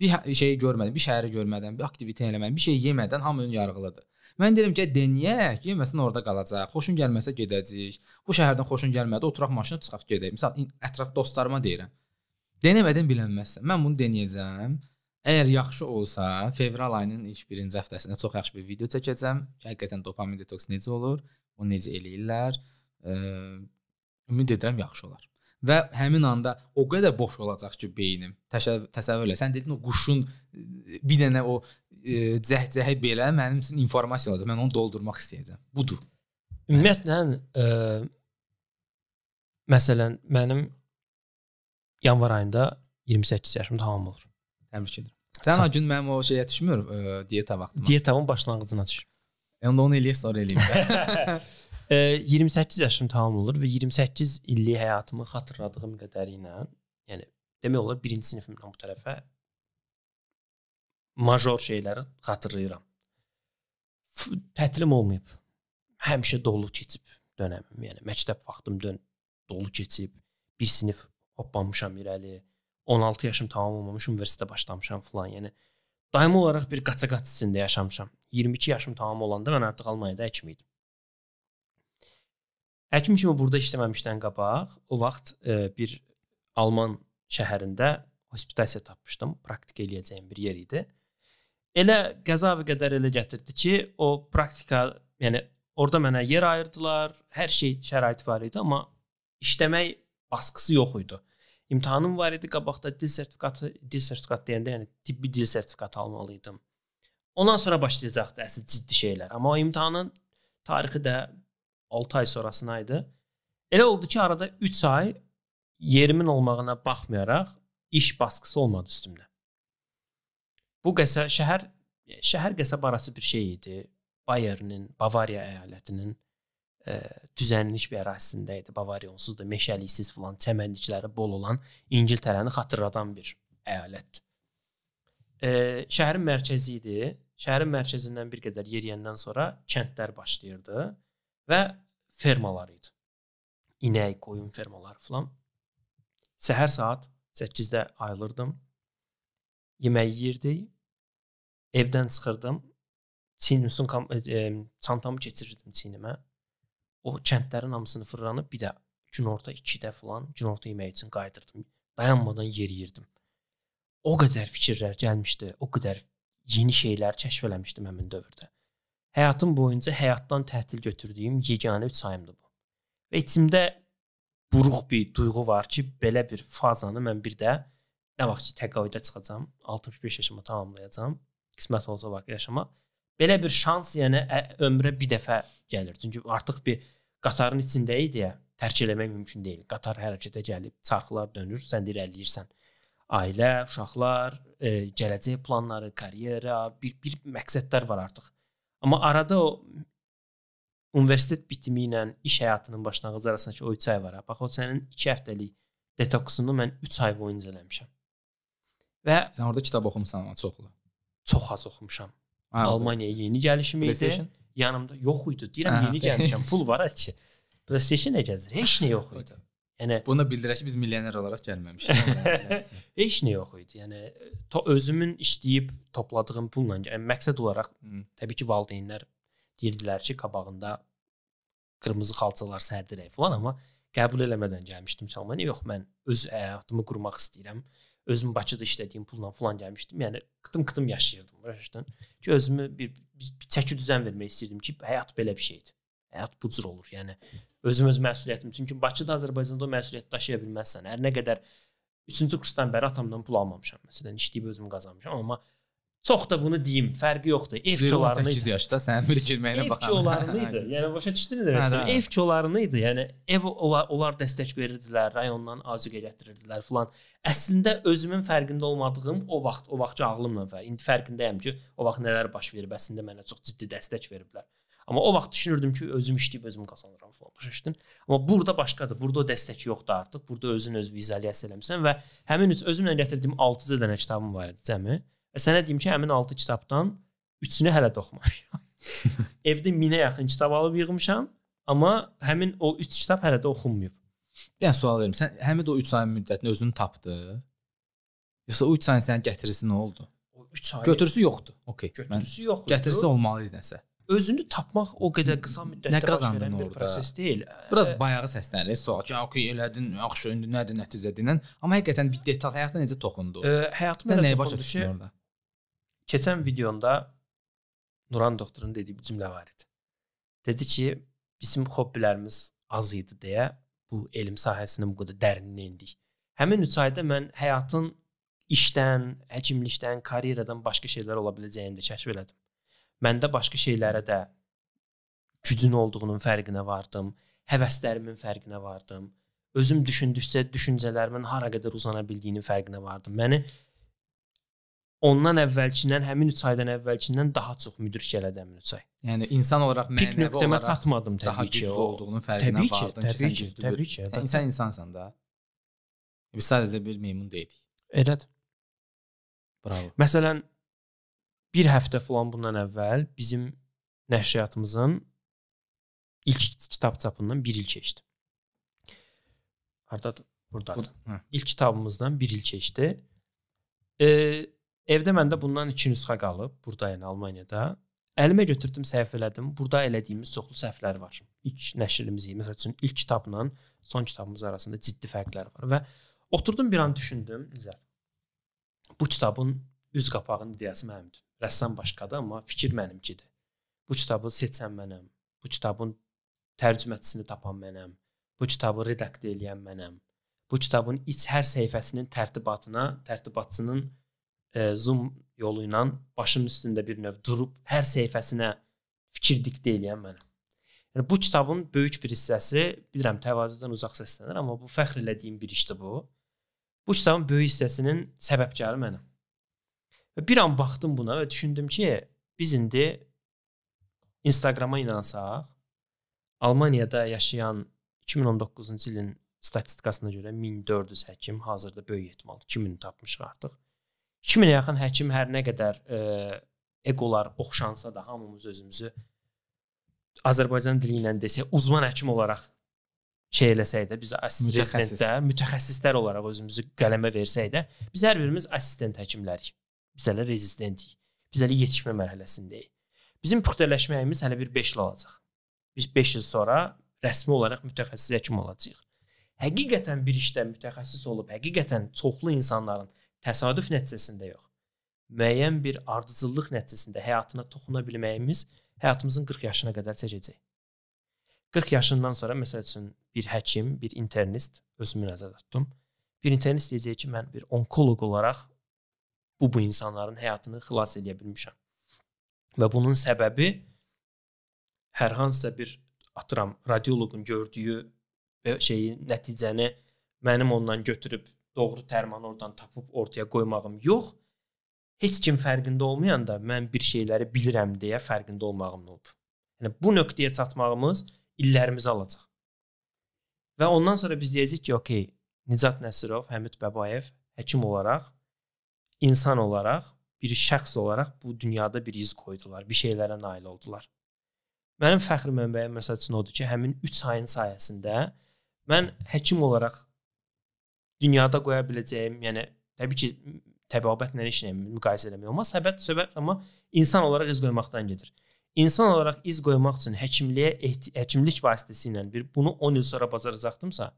Speaker 1: Bir şeyi görmədən, bir şəhəri görmədən, bir aktivitə eləmədən, bir şey yemədən hamı ön yarğılıdır. Mən deyirəm ki, denəyək, yeməsin orada qalacaq. Xoşun gəlməsə gedəcəyik. Bu şəhərdən xoşun gəlmədi, oturaq maşına çıxaq gedək. Məsəl ətraf dostlarıma deyirəm. Denəmədən bilənməzsən. Mən bunu denəyəcəm. Əgər yaxşı olsa, fevral ayının ilk birinci həftəsində çox yaxşı bir video çəkəcəm. Həqiqətən dopamin detoks necə olur, onu necə eləyirlər. Ə, ümid edirəm yaxşı olar. Və həmin anda o qədər boş olacaq ki, beynim. Təsəvvür, elə. Sən dedin o quşun bir dənə o cəhcəhə belə mənim üçün informasiya olacaq. Mən onu doldurmaq istəyəcəm. Budur.
Speaker 2: Ümumiyyətlə ə, Məsələn, mənim yanvar ayında 28 yaşım tamam olur.
Speaker 1: Təbrik edirəm. Sən o gün mənim o şeyə düşmür, ə, diyeta vaxtıma.
Speaker 2: Diyetavın başlanğıcına düşür.
Speaker 1: Onda onu eləyək sonra eləyim.
Speaker 2: E, 28 yaşım tamam olur və 28 illik həyatımı xatırladığım qədəri ilə, yəni demək olar 1-ci sinifimdən bu tərəfə major şeyləri xatırlayıram. Tətilim olmayıb. Həmişə dolu keçib dönəmim. Yəni məktəb vaxtım dön dolu keçib. Bir sinif hoppanmışam irəli. 16 yaşım tamam olmamış universitetə başlamışam falan. Yəni daimi olaraq bir qaça-qaç içində yaşamışam. 22 yaşım tamam olanda mən artıq Almaniyada həkim idim. Həkim kimi burada işləməmişdən qabaq, o vaxt e, bir Alman şəhərində hospitasiya tapmışdım. Praktika eləyəcəyim bir yer idi. Elə qəza və qədər elə gətirdi ki, o praktika, yəni orada mənə yer ayırdılar, hər şey şərait var idi, amma işləmək baskısı yox idi. İmtahanım var idi, qabaqda dil sertifikatı, dil sertifikatı deyəndə, yəni tibbi dil sertifikatı almalı idim. Ondan sonra başlayacaqdı əsl ciddi şeylər. Amma o imtahanın tarixi də 6 ay sonrasına idi. Elə oldu ki, arada 3 ay yerimin olmağına baxmayaraq iş baskısı olmadı üstümdə. Bu qəsə şəhər şəhər qəsəbə arası bir şey idi. Bayernin, Bavariya əyalətinin e, düzənlik bir ərazisində idi. Bavariya onsuz da meşəliksiz falan, çəmənlikləri bol olan İngiltərəni xatırladan bir əyalət. E, şəhərin mərkəzi idi. Şəhərin mərkəzindən bir qədər yeriyəndən sonra kəndlər başlayırdı və fermalar idi. İnək, qoyun fermaları falan. Səhər saat 8-də ayılırdım. Yemək yeyirdik. Evdən çıxırdım. Çiynimsin e, çantamı keçirirdim çiynimə. O kəndlərin hamısını fırlanıb bir də günorta 2-də falan günorta yemək üçün qayıdırdım. Dayanmadan yeriyirdim. O qədər fikirlər gəlmişdi, o qədər yeni şeylər kəşf eləmişdim həmin dövrdə. Həyatım boyunca həyatdan tətil götürdüyüm yeganə üç ayımdı bu. Və içimdə buruq bir duyğu var ki, belə bir fazanı mən bir də nə vaxt ki təqaüdə çıxacam, 65 yaşımı tamamlayacam, qismət olsa vaxt yaşamaq. Belə bir şans, yəni ömrə bir dəfə gəlir. Çünki artıq bir qatarın içində idi ya, tərk eləmək mümkün deyil. Qatar hərəkətə gəlib, çarxlar dönür, sən də irəliləyirsən. Ailə, uşaqlar, e, gələcək planları, karyera, bir bir məqsədlər var artıq. Amma arada o universitet bitimi ilə iş həyatının başlanğıcı arasındakı o 3 ay var. Bax o sənin 2 həftəlik detoksunu mən 3 ay boyunca eləmişəm. Və
Speaker 1: Sən orada kitab oxumusan amma çoxlu.
Speaker 2: çox az oxumuşam. Almaniyaya yeni gəlişim idi. Yanımda yox idi. Deyirəm yeni gəlmişəm. Pul var ki. PlayStation nə gəzir? Heç nə yox idi. Yəni
Speaker 1: Bunu bildirək biz milyoner olaraq gəlməmişik.
Speaker 2: heç nə yox idi. Yəni to özümün işləyib topladığım pulla, yəni məqsəd olaraq
Speaker 1: Hı.
Speaker 2: təbii ki, valideynlər deyirdilər ki, qabağında qırmızı xalçalar sərdirək falan, amma qəbul eləmədən gəlmişdim Almaniyaya. Yox, mən öz həyatımı qurmaq istəyirəm. Özüm Bakıda işlədiyim pulla falan gəlmişdim. Yəni qıtım-qıtım yaşayırdım, başdan. Ki özümü bir, bir, bir çəki düzən vermək istəyirdim ki, həyat belə bir şeydir. Həyat bu cür olur. Yəni özüm öz məsuliyyətim. Çünki Bakıda, Azərbaycanda o məsuliyyəti daşıya bilməzsən. Hər nə qədər 3-cü kursdan bəri atamdan pul almamışam. Məsələn, işləyib özüm qazanmışam, amma çox da bunu deyim, fərqi yoxdur. Ev kilolarını
Speaker 1: 18 yaşda sənin bir girməyinə
Speaker 2: ev
Speaker 1: baxan.
Speaker 2: kilolarını idi. Yəni başa düşdün nə demək
Speaker 1: Hə,
Speaker 2: istəyirəm?
Speaker 1: hə.
Speaker 2: Ev kilolarını idi. Yəni ev onlar, onlar dəstək verirdilər, rayondan azuqə gətirirdilər filan. Əslində özümün fərqində olmadığım o vaxt, o vaxtki ağlımla var. İndi fərqindəyəm ki, o vaxt nələr baş verib, əslində mənə çox ciddi dəstək veriblər. Amma o vaxt düşünürdüm ki, özüm işləyib özüm qazanıram falan. Başa düşdün? Amma burada başqadır. Burada o dəstək yoxdur artıq. Burada özün öz vizualyasiya eləmisən və həmin üç özümlə gətirdiyim 6 dənə kitabım var idi cəmi. Və sənə deyim ki, həmin 6 kitabdan 3-ünü hələ də oxumamışam. Evdə minə yaxın kitab alıb yığmışam, amma həmin o 3 kitab hələ də oxunmayıb.
Speaker 1: Yəni sual verim. Sən həmin o 3 ayın müddətini özün tapdı? Yoxsa o 3 ayın sənin gətirisi nə oldu?
Speaker 2: O 3 ay
Speaker 1: Götürüsü yoxdur. Okay.
Speaker 2: Götürüsü yox. idi.
Speaker 1: gətirisi olmalı idi nəsə.
Speaker 2: özünü tapmaq o qədər qısa müddətdə
Speaker 1: Nə qazandın orada?
Speaker 2: proses deyil.
Speaker 1: Biraz
Speaker 2: Ə,
Speaker 1: bayağı səslənir. Sual ki, okey elədin, yaxşı indi nədir nəticədən? Amma həqiqətən bir detal həyatda necə toxundu?
Speaker 2: ə, həyatım
Speaker 1: Sən
Speaker 2: elə
Speaker 1: nəyə başa düşdün orada?
Speaker 2: Keçən videonda Nuran doktorun dediyi bir cümlə var idi. Dedi ki, bizim hobbilərimiz az idi deyə bu elm sahəsinin bu qədər dərininə endik. Həmin 3 ayda mən həyatın işdən, həkimlikdən, karyeradan başqa şeylər ola biləcəyini də kəşf elədim. Məndə başqa şeylərə də gücün olduğunun fərqinə vardım, həvəslərimin fərqinə vardım. özüm düşündükcə düşüncələrimin hara qədər uzana bildiyinin fərqinə vardım. Məni ondan əvvəlkindən, həmin 3 aydan əvvəlkindən daha çox müdrik elədi həmin 3 ay.
Speaker 1: Yəni insan olaraq
Speaker 2: Pik
Speaker 1: mənəvi
Speaker 2: nöqtəmə
Speaker 1: olaraq
Speaker 2: çatmadım
Speaker 1: daha
Speaker 2: təbii ki.
Speaker 1: güclü
Speaker 2: o-
Speaker 1: olduğunun fərqinə
Speaker 2: ki, təbii ki, təbii ki.
Speaker 1: yəni, insan insansan da. Biz sadəcə bir meymun deyilik.
Speaker 2: Elədir.
Speaker 1: Bravo.
Speaker 2: Məsələn, bir həftə falan bundan əvvəl bizim nəşriyyatımızın ilk kitab çapından 1 il keçdi. Hardadır? Burdadır.
Speaker 1: Hə.
Speaker 2: İlk kitabımızdan 1 il keçdi. E, evdə məndə bundan 2 nüsxə qalıb, burada yəni Almaniyada. Əlimə götürdüm, səhv elədim. Burada elədiyimiz çoxlu səhvlər var. İlk nəşrimiz, məsəl üçün ilk kitabla son kitabımız arasında ciddi fərqlər var və oturdum bir an düşündüm, Nizar. Bu kitabın üz qapağının ideyası mənimdir. Rəssam başqadır, amma fikir mənimkidir. Bu kitabı seçən mənəm. Bu kitabın tərcüməçisini tapan mənəm. Bu kitabı redaktə edən mənəm. Bu kitabın iç hər səhifəsinin tərtibatına, tərtibatçının zoom yolu ilə başının üstündə bir növ durub hər səhifəsinə fikir diktə edən mənəm. Yəni bu kitabın böyük bir hissəsi, bilirəm təvazödən uzaq səslənir, amma bu fəxr elədiyim bir işdir bu. Bu kitabın böyük hissəsinin səbəbkarı mənəm. Və bir an baxdım buna və düşündüm ki, biz indi Instagrama inansaq, Almaniyada yaşayan 2019-cu ilin statistikasına görə 1400 həkim hazırda böyük ehtimal 2000 tapmışıq artıq. 2000-ə yaxın həkim hər nə qədər e, eqolar oxşansa da hamımız özümüzü Azərbaycan dili ilə desək, uzman həkim olaraq şey eləsək də, biz assistent rezidentdə mütəxəssislər olaraq özümüzü qələmə versək də, biz hər birimiz assistent həkimlərik. Biz hələ rezidentik. Biz hələ yetişmə mərhələsindəyik. Bizim puxtələşməyimiz hələ bir 5 il alacaq. Biz 5 il sonra rəsmi olaraq mütəxəssis həkim olacağıq. Həqiqətən bir işdə mütəxəssis olub, həqiqətən çoxlu insanların təsadüf nəticəsində yox, müəyyən bir ardıcıllıq nəticəsində həyatına toxuna bilməyimiz həyatımızın 40 yaşına qədər çəkəcək. 40 yaşından sonra məsəl üçün bir həkim, bir internist özümü nəzərdə tutdum. Bir internist deyəcək ki, mən bir onkoloq olaraq bu bu insanların həyatını xilas edə bilmişəm. Və bunun səbəbi hər hansısa bir atıram radioloqun gördüyü və şeyi nəticəni mənim ondan götürüb doğru dərmanı oradan tapıb ortaya qoymağım yox. Heç kim fərqində olmayanda mən bir şeyləri bilirəm deyə fərqində olmağım olub. Yəni bu nöqtəyə çatmağımız illərimizi alacaq. Və ondan sonra biz deyəcəyik ki, okey, Nicat Nəsirov, Həmid Bəbayev həkim olaraq, insan olaraq, bir şəxs olaraq bu dünyada bir iz qoydular, bir şeylərə nail oldular. Mənim fəxr mənbəyim məsəl üçün odur ki, həmin 3 ayın sayəsində mən həkim olaraq dünyada qoya biləcəyim, yəni təbii ki, təbabətlə heç nə müqayisə etmək olmaz. Səbət söhbət amma insan olaraq iz qoymaqdan gedir. İnsan olaraq iz qoymaq üçün həkimliyə həkimlik vasitəsilə bir bunu 10 il sonra bacaracaqdımsa,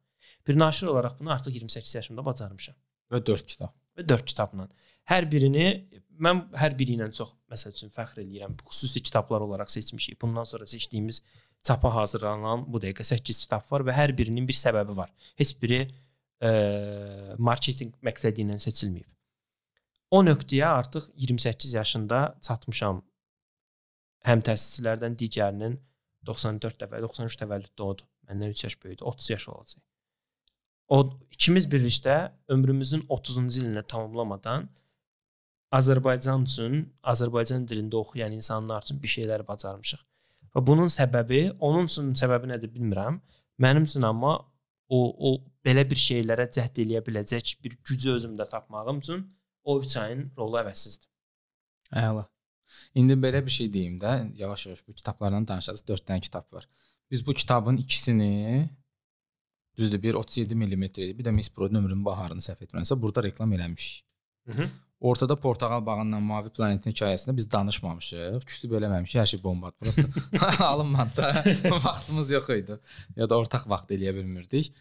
Speaker 2: bir naşir olaraq bunu artıq 28 yaşımda bacarmışam
Speaker 1: Və 4 kitab.
Speaker 2: və 4 kitabla. Hər birini mən hər biri ilə çox məsəl üçün fəxr eləyirəm. Xüsusi kitablar olaraq seçmişik. Bundan sonra seçdiyimiz çapa hazırlanan bu dəqiqə 8 kitab var və hər birinin bir səbəbi var. Heç biri e, marketinq məqsədi ilə seçilməyib. O nöqtəyə artıq 28 yaşında çatmışam. Həm təsisçilərdən digərinin 94 təvəllüd, 93 təvəllüd doğdu. Məndən 3 yaş böyükdür, 30 yaş olacaq. O ikimiz birlikdə ömrümüzün 30-cu ilini tamamlamadan Azərbaycan üçün, Azərbaycan dilində oxuyan insanlar üçün bir şeylər bacarmışıq. Və bunun səbəbi, onun üçün səbəbi nədir bilmirəm. Mənim üçün amma o o belə bir şeylərə cəhd eləyə biləcək bir gücü özümdə tapmağım üçün o 3 ayın rolu əvəzsizdir.
Speaker 1: Əla. İndi belə bir şey deyim də, yavaş-yavaş bu kitablardan danışacağıq. 4 dənə kitab var. Biz bu kitabın ikisini düzdür, bir 37 mm idi. Bir də Miss Pro ömrünün baharını səhv etmirəmsə, burada reklam eləmişik.
Speaker 2: Mhm.
Speaker 1: Ortada portağal bağından Mavi planetin hekayəsində biz danışmamışıq. Küsüb eləməmişik. Hər şey bombadır. Prosta alınmadı da. Vaxtımız yox idi. Ya da ortaq vaxt eləyə bilmirdik.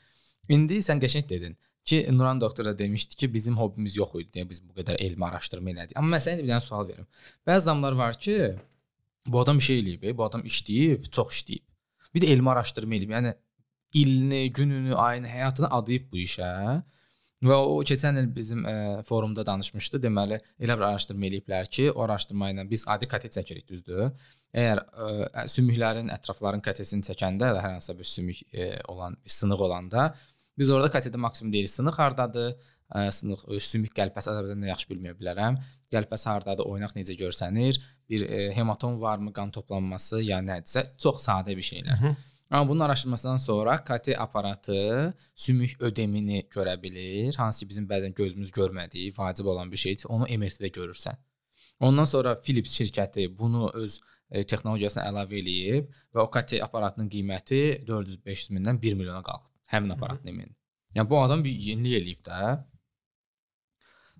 Speaker 1: İndi sən qəşəng dedin ki, Nuran doktora demişdi ki, bizim hobbimiz yox idi deyə biz bu qədər elmi araşdırma elədik. Amma mən sənə bir dənə sual verim. Bəzi adamlar var ki, bu adam bir şey eləyib, bu adam işləyib, çox işləyib. Bir də elmi araşdırma eləyib. Yəni ilini, gününü, ayını, həyatını adayıb bu işə. Və o keçən il bizim ə, forumda danışmışdı. Deməli, elə bir araşdırma eləyiblər ki, o araşdırma ilə biz adi katet çəkirik, düzdür? Əgər ə, sümüklərin, ətrafların katesini çəkəndə hər hansısa bir sümük ə, olan, bir sınıq olanda Biz orada kateda maksimum deyirik sınıq hardadır, ə, sınıq sümük qəlpəsi Azərbaycanda yaxşı bilməyə bilərəm. Qəlpəsi hardadır, oynaq necə görsənir, bir ə, hematom varmı, qan toplanması ya nədirsə, çox sadə bir şeylər.
Speaker 2: Hı -hı.
Speaker 1: Amma bunun araşdırmasından sonra KT aparatı sümük ödemini görə bilir. Hansı ki bizim bəzən gözümüz görmədiyi, vacib olan bir şeydir. Onu MRT-də görürsən. Ondan sonra Philips şirkəti bunu öz e, texnologiyasına əlavə eləyib və o KT aparatının qiyməti 400-500 mindən 1 milyona qalxıb. Həmin aparatın emin. Yəni bu adam bir yenilik eləyib də.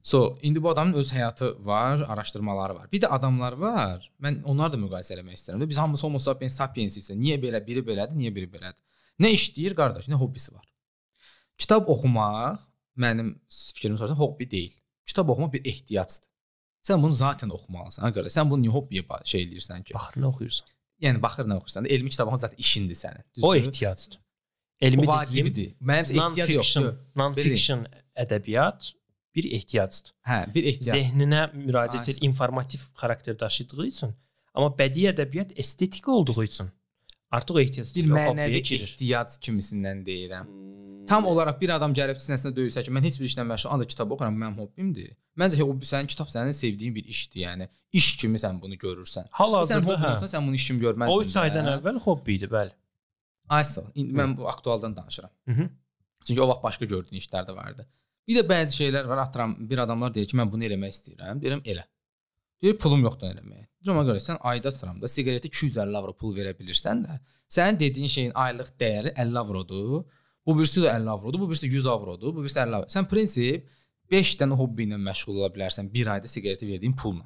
Speaker 1: So, indi bu adamın öz həyatı var, araşdırmaları var. Bir də adamlar var. Mən onları da müqayisə eləmək istəyirəm. Biz hamımız Homo sapiens sapiens isə niyə belə biri belədir, niyə biri belədir? Nə işləyir qardaş, nə hobbisi var? Kitab oxumaq mənim fikrimi sorsan hobbi deyil. Kitab oxumaq bir ehtiyacdır. Sən bunu zaten oxumalısan. Ha qardaş, sən bunu niyə hobbiyə şey eləyirsən ki?
Speaker 2: Baxır nə oxuyursan.
Speaker 1: Yəni baxır nə oxuyursan. Elmi kitab oxumaq zaten işindir sənin.
Speaker 2: O ehtiyacdır. Elmi
Speaker 1: vacibdir. Mənim ehtiyac yoxdur.
Speaker 2: Non-fiction ədəbiyyat bir ehtiyacdır.
Speaker 1: Hə, bir ehtiyac.
Speaker 2: Zehninə müraciət et, informativ xarakter daşıdığı üçün, amma bədii ədəbiyyat estetik olduğu üçün artıq ehtiyac
Speaker 1: bir mənəvi ehtiyac kimisindən deyirəm. Tam olaraq bir adam gəlib sinəsinə döysə ki, mən heç bir işlə məşğul, ancaq kitab oxuram, mənim hobbimdir. Məncə hobbi sənin kitab sənin sevdiyin bir işdir, yəni iş kimi sən bunu görürsən.
Speaker 2: Hal-hazırda
Speaker 1: sən hə. sən bunu iş kimi görməzsən.
Speaker 2: O 3 aydan əvvəl hobbi idi, bəli.
Speaker 1: Aysa, indi mən bu aktualdan danışıram.
Speaker 2: Hı -hı.
Speaker 1: Çünki o vaxt başqa gördüyün işlər də vardı. Bir də bəzi şeylər var, atıram, bir adamlar deyir ki, mən bunu eləmək istəyirəm. Deyirəm, elə. Deyir, pulum yoxdur eləməyə. Deyirəm, görə sən ayda sıramda siqaretə 250 avro pul verə bilirsən də, sənin dediyin şeyin aylıq dəyəri 50 avrodur. Bu birisi də 50 avrodur, bu birisi də 100 avrodur, bu birisi də 50 avro. Sən prinsip 5 dənə hobbi ilə məşğul ola bilərsən bir ayda siqaretə verdiyin pulla.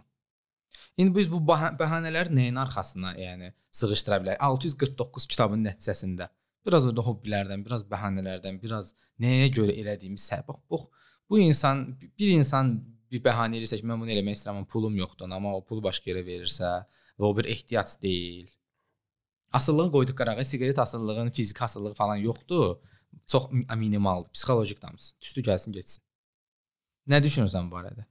Speaker 1: İndi biz bu bəhanələri nəyin arxasına, yəni sığışdıra bilərik? 649 kitabın nəticəsində Biraz da hobbilərdən, biraz bəhanələrdən, biraz nəyə görə elədiyimiz səbəb. Bax, bu insan bir insan bir bəhanə edirsə ki, mən bunu eləmək istəyirəm, pulum yoxdur, amma o pulu başqa yerə verirsə və o bir ehtiyac deyil. Asıllığı qoyduq qarağa, siqaret asıllığının fiziki asıllığı falan yoxdur. Çox minimaldır, psixoloji damcısı. Tüstü gəlsin, getsin. Nə düşünürsən bu barədə?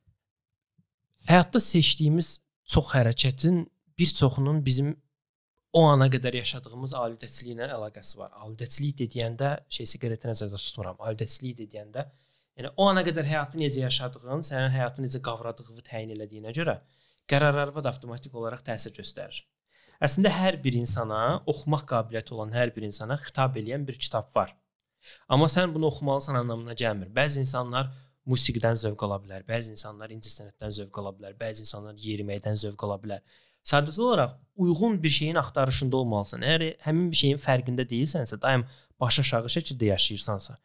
Speaker 2: Həyatda seçdiyimiz çox hərəkətin bir çoxunun bizim o ana qədər yaşadığımız aludəçiliklə əlaqəsi var. Aludəçilik dediyəndə şey siqareti nəzərdə tutmuram. Aludəçilik dediyəndə yəni o ana qədər həyatı necə yaşadığın, sənin həyatı necə qavradığını təyin elədiyinə görə qərarlarına da avtomatik olaraq təsir göstərir. Əslində hər bir insana, oxumaq qabiliyyəti olan hər bir insana xitab edən bir kitab var. Amma sən bunu oxumalısan anlamına gəlmir. Bəzi insanlar musiqidən zövq ala bilər, bəzi insanlar incəsənətdən zövq ala bilər, bəzi insanlar yeriməkdən zövq ala bilər. Sadəcə olaraq uyğun bir şeyin axtarışında olmalısan. Əgər həmin bir şeyin fərqində deyilsənsə, daim baş aşağı şəkildə yaşayırsansa,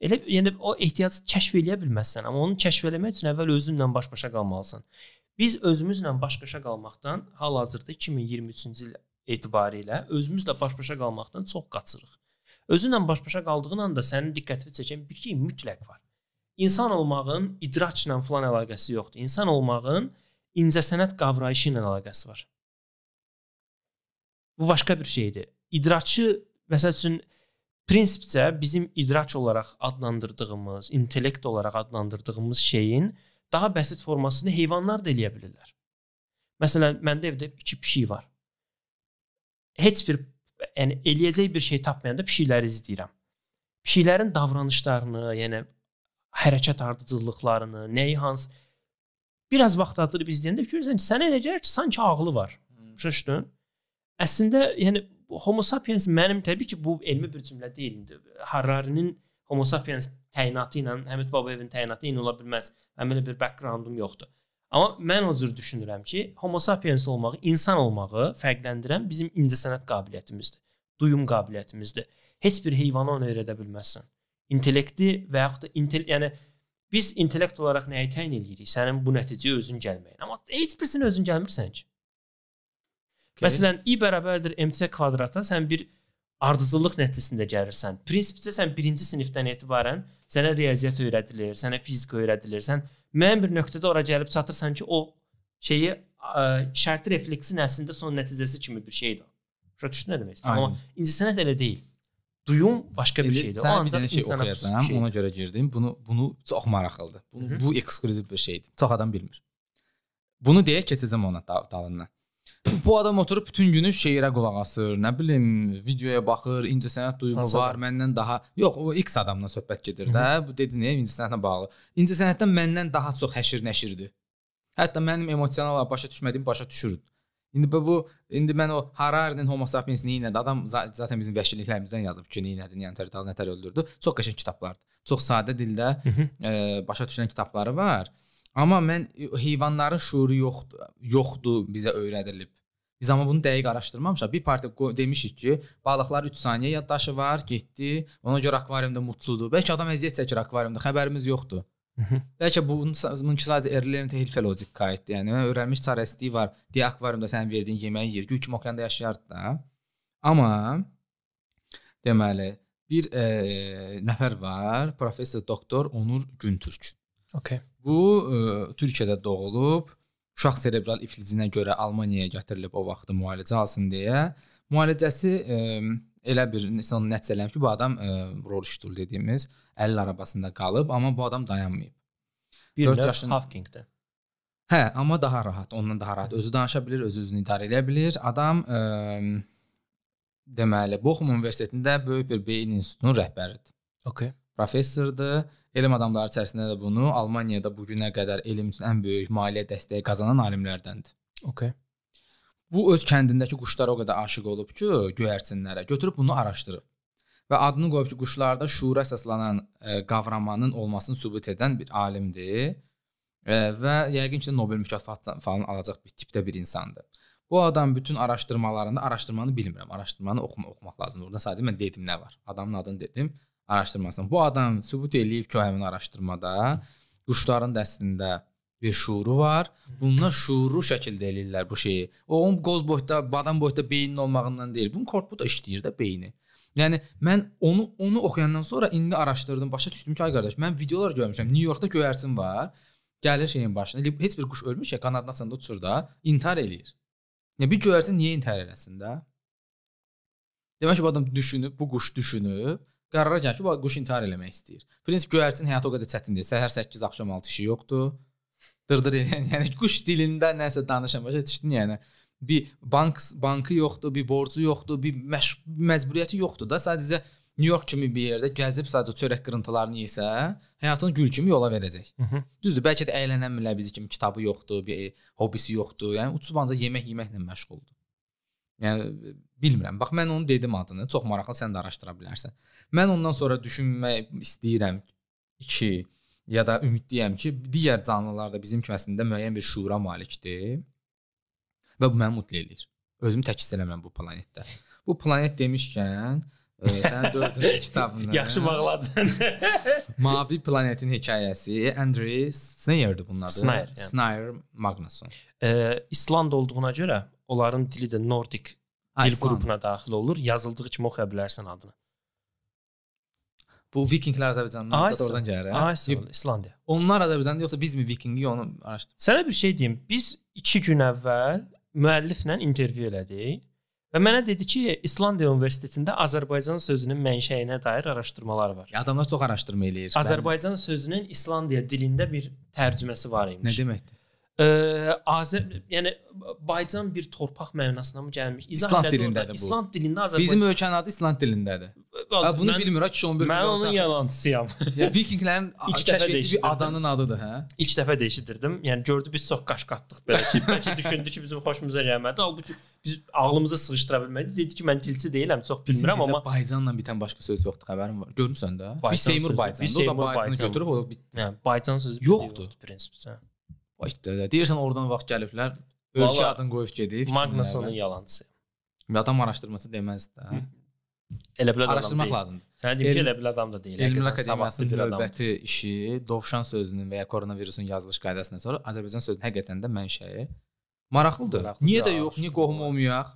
Speaker 2: elə yəni o ehtiyacı kəşf eləyə bilməzsən, amma onu kəşf eləmək üçün əvvəl özünlə baş-başa qalmalısan. Biz özümüzlə baş-başa qalmaqdan hal-hazırda 2023-cü il etibarilə özümüzlə baş-başa qalmaqdan çox qaçırıq. Özünlə baş-başa qaldığın anda sənin diqqətini çəkən bir şey mütləq var. İnsan olmağın idraçla falan əlaqəsi yoxdur. İnsan olmağın incəsənət qavrayışı ilə əlaqəsi var. Bu başqa bir şeydir. İdraçı məsəl üçün prinsipcə bizim idraç olaraq adlandırdığımız, intellekt olaraq adlandırdığımız şeyin daha bəsit formasını heyvanlar da eləyə bilirlər. Məsələn, məndə evdə iki pişik var. Heç bir yəni eləyəcək bir şey tapmayanda pişikləri izləyirəm. Pişiklərin davranışlarını, yəni hərəkət ardıcıllıqlarını, nəyi hansı biraz vaxt atırıb izləyəndə görürsən ki, sənə elə gəlir ki, sanki ağlı var. Başa düşdün? Əslində, yəni Homo sapiens mənim təbii ki, bu elmi bir cümlə deyil indi. Hararinin Homo sapiens təyinatı ilə Həmid Babayevin təyinatı eyni ola bilməz. Mənim elə bir backgroundum yoxdur. Amma mən o cür düşünürəm ki, Homo sapiens olmağı, insan olmağı fərqləndirən bizim incəsənət qabiliyyətimizdir. Duyum qabiliyyətimizdir. Heç bir heyvana onu öyrədə bilməzsən. İntellekti və yaxud da intel, yəni Biz intellekt olaraq nəyi təyin edirik? Sənin bu nəticəyə özün gəlməyin. Amma heç birisinə özün gəlmirsən ki. Okay. Məsələn, i bərabərdir mc kvadrata sən bir ardıcıllıq nəticəsində gəlirsən. Prinsipcə sən 1-ci sinifdən etibarən sənə riyaziyyat öyrədilir, sənə fizika öyrədilir. Sən müəyyən bir nöqtədə ora gəlib çatırsan ki, o şeyi ə, şərti refleksin əslində son nəticəsi kimi bir şeydir. Başa düşdün nə demək istəyirəm? Amma incəsənət elə deyil. Duyum başqa bir şeydir. O
Speaker 1: ancaq şey oxuyacağam, ona görə girdim. Bunu bunu çox maraqlıdır. Bu, bu eksklüziv bir şeydir. Çox adam bilmir. Bunu deyə keçəcəm ona dalından. Bu adam oturub bütün günü şeirə qulaq asır, nə bilim, videoya baxır, incəsənət duyğu
Speaker 2: Hansı
Speaker 1: var,
Speaker 2: adam?
Speaker 1: məndən daha. Yox, o X adamla söhbət gedir də. Bu dedin, incəsənətlə bağlı. İncəsənətdən məndən daha çox həşir nəşirdir. Hətta mənim emosional olaraq başa düşmədiyim başa düşürdü. İndi bu, indi mən o Harari'nin Homo sapiens nə elədi? Adam za- zaten bizim vəhşiliklərimizdən yazıb ki, nə elədi, Neandertal nətər öldürdü. Çox qəşəng kitablardır. Çox sadə dildə
Speaker 2: Mhm.
Speaker 1: e, başa düşülən kitabları var. Amma mən heyvanların şuuru yoxdur, yoxdur bizə öyrədilib. Biz amma bunu dəqiq araşdırmamışıq. Bir parti qo- demişik ki, balıqlar 3 saniyə yaddaşı var, getdi. Ona görə akvariumda mutludur. Bəlkə adam əziyyət çəkir akvariumda, xəbərimiz yoxdur.
Speaker 2: Mhm.
Speaker 1: Bəlkə bunun bununki sadəcə erlərin tehlikə logik qayıtdı. Yəni öyrənmiş çarəsizliyi var. Deyə akvariumda sənin verdiyin yeməyi yer, gül kimi okeanda yaşayardı da. Amma deməli bir e, nəfər var, professor doktor Onur Güntürk.
Speaker 2: Okay.
Speaker 1: Bu e, Türkiyədə doğulub, uşaq serebral iflicinə görə Almaniyaya gətirilib o vaxtı müalicə alsın deyə. Müalicəsi e, elə bir son nəticələnib ki, bu adam e, Rorschach dediyimiz əlil arabasında qalıb, amma bu adam dayanmayıb.
Speaker 2: Bir növ
Speaker 1: yaşın-
Speaker 2: Hawkingdə.
Speaker 1: Hə, amma daha rahat, ondan daha rahat. Özü danışa bilir, özü özünü idarə edə bilir. Adam ə, deməli, Bochum Universitetində böyük bir beyin institutunun rəhbəridir.
Speaker 2: Okay.
Speaker 1: Professordur. Elm adamları içərisində də bunu Almaniyada bu günə qədər elm üçün ən böyük maliyyə dəstəyi qazanan alimlərdəndir.
Speaker 2: Okay.
Speaker 1: Bu öz kəndindəki quşlara o qədər aşiq olub ki, göyərçinlərə götürüb bunu araşdırıb. Və adını qoyub ki, quşlarda şuura əsaslanan ə, qavramanın olmasını sübut edən bir alimdir. Ə, və yəqin ki, Nobel mükafatı falan alacaq bir tipdə bir insandır. Bu adam bütün araşdırmalarında araşdırmanı bilmirəm. Araşdırmanı oxuma oxumaq lazımdır. Orada sadəcə mən dedim nə var. Adamın adını dedim, araşdırmasını. Bu adam sübut eləyib ki, həmin araşdırmada quşların da əslində bir şuuru var. Bunlar şuurlu şəkildə eləyirlər bu şeyi. O onun qoz boyda, badam boyda beynin olmağından deyil. Bunun korpu da işləyir də beyni. Yəni mən onu onu oxuyandan sonra indi araşdırdım, başa düşdüm ki, ay qardaş, mən videolar görmüşəm. New Yorkda göyərçin var. Gəlir şeyin başına. Heç bir quş ölmüş ya, qanadının altında uçur da, intihar eləyir. Ya bir göyərçin niyə intihar eləsin də? Demək ki, bu adam düşünüb, bu quş düşünüb, qərara gəlib ki, bu quş intihar eləmək istəyir. Prinsip göyərçin həyatı o qədər çətin deyil. Səhər 8, axşam 6 işi yoxdur. Dırdır eləyən, yəni quş dilində nəsə danışan başa düşdün yəni. Bir bank bankı yoxdur, bir borcu yoxdur, bir məcburiyyəti yoxdur da. Sadəcə New York kimi bir yerdə gəzib sadəcə çörək qırıntılarını yesə, həyatını gül kimi yola verəcək.
Speaker 2: Mhm.
Speaker 1: Düzdür, bəlkə də əylənənmirlər bizi kimi kitabı yoxdur, bir e, hobisi yoxdur. Yəni uçub ancaq yemək yeməklə məşğuldur. Yəni e, bilmirəm. Bax mən onu dedim adını. Çox maraqlı, sən də araşdıra bilərsən. Mən ondan sonra düşünmək istəyirəm ki, ya da ümidliyəm ki, digər canlılar da bizim kimi əslində müəyyən bir şuura malikdir. Və bu məni mutlu eləyir. Özümü tək hiss eləmirəm bu planetdə. Bu planet demişkən, e, sənin dördüncü kitabında
Speaker 2: Yaxşı bağladın.
Speaker 1: Mavi planetin hekayəsi Andre Sneyer'dir bunun adı.
Speaker 2: Sneyer, yəni.
Speaker 1: Sneyer Magnusson.
Speaker 2: Ee, İsland olduğuna görə onların dili də Nordik
Speaker 1: Ha,
Speaker 2: dil
Speaker 1: İsland.
Speaker 2: qrupuna daxil olur. Yazıldığı kimi oxuya bilərsən adını.
Speaker 1: Bu Vikinglər Azərbaycandan
Speaker 2: Ay,
Speaker 1: da oradan gəlir. Hə?
Speaker 2: ol, İslandiya.
Speaker 1: Onlar Azərbaycanda yoxsa biz mi Vikingi onu araşdır.
Speaker 2: Sənə bir şey deyim. Biz 2 gün əvvəl müəlliflə intervyu elədik və mənə dedi ki, İslandiya Universitetində Azərbaycan sözünün mənşəyinə dair araşdırmalar var.
Speaker 1: Adamlar çox araşdırma eləyir.
Speaker 2: Azərbaycan sözünün İslandiya dilində bir tərcüməsi var
Speaker 1: Nə
Speaker 2: imiş.
Speaker 1: deməkdir?
Speaker 2: Ə, Azər yəni Baycan bir torpaq mənasına mı gəlmiş? İzah
Speaker 1: İsland dilindədir bu.
Speaker 2: İsland dilində Azərbaycan.
Speaker 1: Bizim ölkənin adı İsland dilindədir. Ha, bunu bilmir, ha, kişi 11
Speaker 2: mən onun yalancısıyam.
Speaker 1: Ya Vikinglərin kəşf etdiyi adanın adıdır, hə?
Speaker 2: İlk dəfə də eşidirdim. Yəni gördü biz çox qaş qatdıq belə şey. Bəlkə düşündü ki, bizim xoşumuza gəlmədi. Halbuki biz ağlımıza sığışdıra bilmədik. Dedi ki, mən dilçi deyiləm, çox bilmirəm amma
Speaker 1: Baycanla bitən başqa söz yoxdur, xəbərin var. Görmüsən də? Biz Seymur
Speaker 2: sözü-
Speaker 1: Baycan.
Speaker 2: biz
Speaker 1: O da Baycanı
Speaker 2: Baycan.
Speaker 1: götürüb o bit.
Speaker 2: yəni Baycan sözü
Speaker 1: Yoxdur.
Speaker 2: prinsipcə.
Speaker 1: Başda deyirsən oradan vaxt gəliblər. Ölkə
Speaker 2: Vallahi
Speaker 1: adını qoyub gedib.
Speaker 2: Magnusonun yalancısı.
Speaker 1: Bir adam araşdırması deməz də.
Speaker 2: Elə belə
Speaker 1: Araşdırmaq
Speaker 2: deyil.
Speaker 1: lazımdır.
Speaker 2: Sənə deyim ki,
Speaker 1: Elm-
Speaker 2: elə belə adam da deyil.
Speaker 1: Elmlər Akademiyasının növbəti işi dovşan sözünün və ya koronavirusun yazılış qaydasından sonra Azərbaycan sözünün həqiqətən də mənşəyi maraqlıdır.
Speaker 2: Maraqlıdır,
Speaker 1: Niyə də yox? Niyə qohum olmayaq?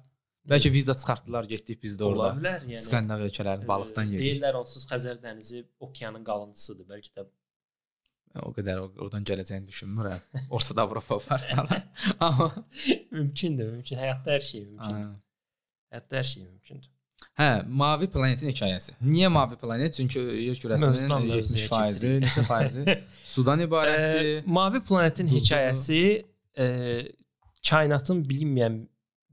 Speaker 1: Bəlkə viza çıxartdılar, getdik biz də
Speaker 2: Ola
Speaker 1: orada.
Speaker 2: bilər, yəni.
Speaker 1: Skandinav ölkələrin balıqdan
Speaker 2: Ə,
Speaker 1: yedik.
Speaker 2: Deyirlər onsuz Xəzər dənizi okeanın qalıntısıdır. Bəlkə də
Speaker 1: O qədər oradan gələcəyini düşünmürəm. Ortada Avropa var falan. Amma
Speaker 2: mümkündür, mümkün. Həyatda hər şey mümkündür. Həyatda hər şey mümkündür.
Speaker 1: Hə, mavi planetin hekayəsi. Niyə mavi planet? Çünki yer kürəsinin
Speaker 2: mövzuya
Speaker 1: 70%,
Speaker 2: keçirik.
Speaker 1: neçə faizi sudan ibarətdir.
Speaker 2: Mavi planetin
Speaker 1: Duzludur.
Speaker 2: hekayəsi ə, kainatın bilinməyən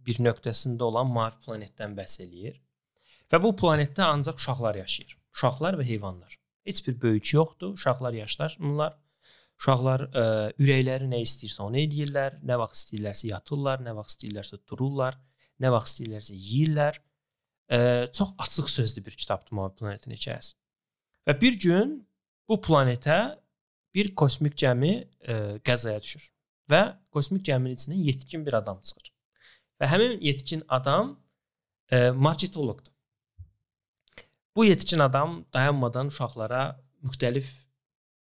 Speaker 2: bir nöqtəsində olan mavi planetdən bəhs eləyir. Və bu planetdə ancaq uşaqlar yaşayır. Uşaqlar və heyvanlar. Heç bir böyük yoxdur. Uşaqlar yaşlaşmırlar. Uşaqlar ə, ürəkləri nə istəyirsə onu edirlər. Nə vaxt istəyirlərsə yatırlar, nə vaxt istəyirlərsə dururlar, nə vaxt istəyirlərsə yeyirlər. Ə, çox açıq sözlü bir kitabdır Mavi planetin hekayəsi. Və bir gün bu planetə bir kosmik gəmi ə, qəzaya düşür və kosmik gəminin içindən yetkin bir adam çıxır. Və həmin yetkin adam ə, marketoloqdur. Bu yetkin adam dayanmadan uşaqlara müxtəlif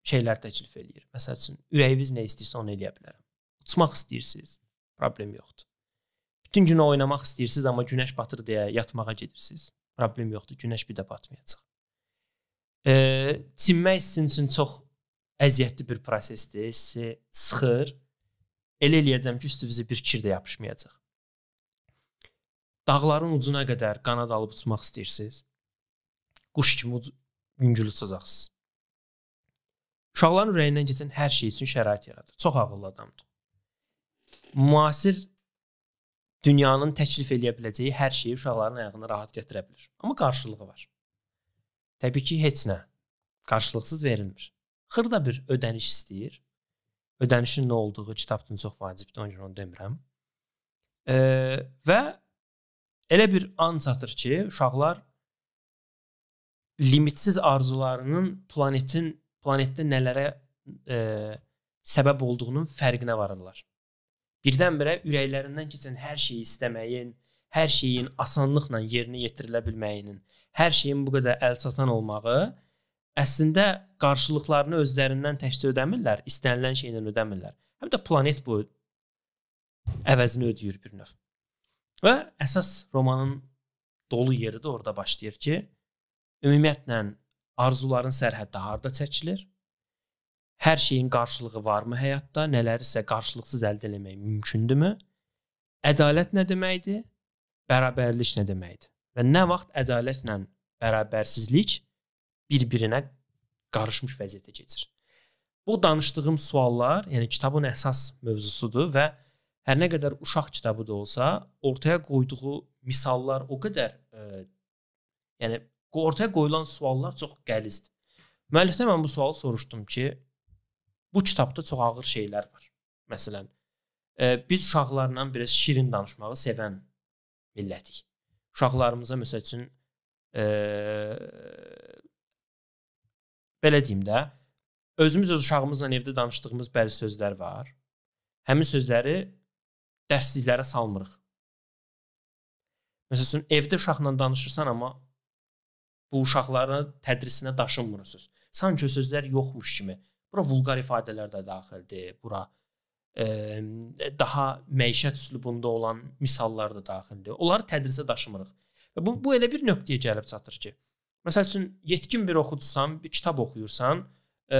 Speaker 2: şeylər təklif eləyir. Məsəl üçün, ürəyiniz nə istəyirsə onu eləyə bilərəm. Uçmaq istəyirsiniz, problem yoxdur. Bütün gün oynamaq istəyirsiniz, amma günəş batır deyə yatmağa gedirsiniz. Problem yoxdur, günəş bir də batmayacaq. E, çimmək sizin üçün çox əziyyətli bir prosesdir. Sizi sıxır. Elə eləyəcəm ki, üstünüzə bir kir də yapışmayacaq. Dağların ucuna qədər qanad alıb uçmaq istəyirsiniz. Quş kimi yüngül uçacaqsınız. Uşaqların ürəyindən keçən hər şey üçün şərait yaradır. Çox ağıllı adamdır. Müasir dünyanın təklif eləyə biləcəyi hər şeyi uşaqların ayağına rahat gətirə bilər. Amma qarşılığı var. Təbii ki, heç nə qarşılıqsız verilmir. Xırda bir ödəniş istəyir. Ödənişin nə olduğu kitabdan çox vacibdir, onun üçün onu demirəm. E, və elə bir an çatır ki, uşaqlar limitsiz arzularının planetin planetdə nələrə e, səbəb olduğunun fərqinə varırlar. Birdən-birə ürəklərindən keçən hər şeyi istəməyin, hər şeyin asanlıqla yerinə yetirilə bilməyinin, hər şeyin bu qədər əlçatan olmağı əslində qarşılıqlarını özlərindən təkcə ödəmirlər, istənilən şeylə ödəmirlər. Həm də planet bu əvəzini ödəyir bir növ. Və əsas romanın dolu yeri də orada başlayır ki, ümumiyyətlə arzuların sərhəddi harda çəkilir? Hər şeyin qarşılığı varmı həyatda? Nələrisə qarşılıqsız əldə etmək mümkündürmü? Ədalət nə deməkdir? Bərabərlik nə deməkdir? Və nə vaxt ədalətlə bərabərsizlik bir-birinə qarışmış vəziyyətə keçir. Bu danışdığım suallar, yəni kitabın əsas mövzusudur və hər nə qədər uşaq kitabı da olsa, ortaya qoyduğu misallar o qədər e, yəni ortaya qoyulan suallar çox qəlizdir. Müəllifdən mən bu sualı soruşdum ki, bu kitabda çox ağır şeylər var. Məsələn, e, biz uşaqlarla biraz şirin danışmağı sevən millətik. Uşaqlarımıza məsəl üçün e, belə deyim də, özümüz öz uşağımızla evdə danışdığımız bəzi sözlər var. Həmin sözləri dərsliklərə salmırıq. Məsəl üçün evdə uşaqla danışırsan, amma bu uşaqların tədrisinə daşınmırsınız. Sanki sözlər yoxmuş kimi. Bura vulqar ifadələr də daxildir. Bura e, daha məişət üslubunda olan misallar da daxildir. Onları tədrisə daşımırıq. Və bu bu elə bir nöqtəyə gəlib çatır ki, məsəl üçün yetkin bir oxucusan, bir kitab oxuyursan, e,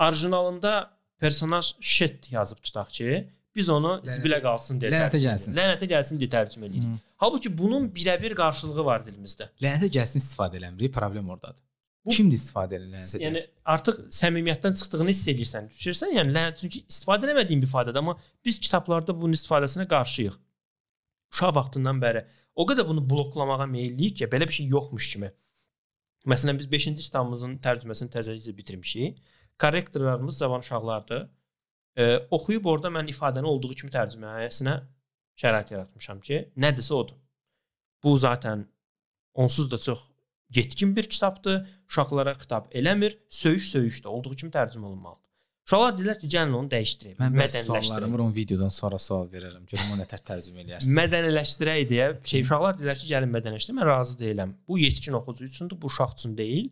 Speaker 2: orijinalında personaj shit yazıb tutaq ki, biz onu zibilə qalsın deyə
Speaker 1: lənətə gəlsin.
Speaker 2: Lənətə gəlsin deyə tərcümə edirik. Hmm. Halbuki bunun birəbir qarşılığı var dilimizdə.
Speaker 1: Lənətə gəlsin istifadə eləmirik, problem ordadır. Bu kimdir istifadə edən lənətə?
Speaker 2: Yəni artıq səmimiyyətdən çıxdığını hiss edirsən. Düşünürsən, yəni lənət çünki istifadə etmədiyin bir ifadədir, amma biz kitablarda bunun istifadəsinə qarşıyıq. Uşaq vaxtından bəri o qədər bunu bloklamağa meyllik ki, belə bir şey yoxmuş kimi. Məsələn biz 5-ci kitabımızın tərcüməsini təzəcə bitirmişik. Korrektorlarımız cavan uşaqlardır. E, oxuyub orada mən ifadəni olduğu kimi tərcüməsinə şərait yaratmışam ki, nədirsə odur. Bu zaten onsuz da çox yetkin bir kitabdır. Uşaqlara xitab eləmir, söyüş söyüşdə olduğu kimi tərcümə olunmalıdır. Uşaqlar deyirlər ki, gəlin onu dəyişdirək,
Speaker 1: mən mədəniləşdirək. Mən videodan sonra sual verərəm. Görüm o nə tər tərcümə eləyərsiniz.
Speaker 2: Mədəniləşdirək deyə şey uşaqlar deyirlər ki, gəlin mədəniləşdirək. Mən razı deyiləm. Bu yetkin oxucu üçündür, bu uşaq üçün deyil.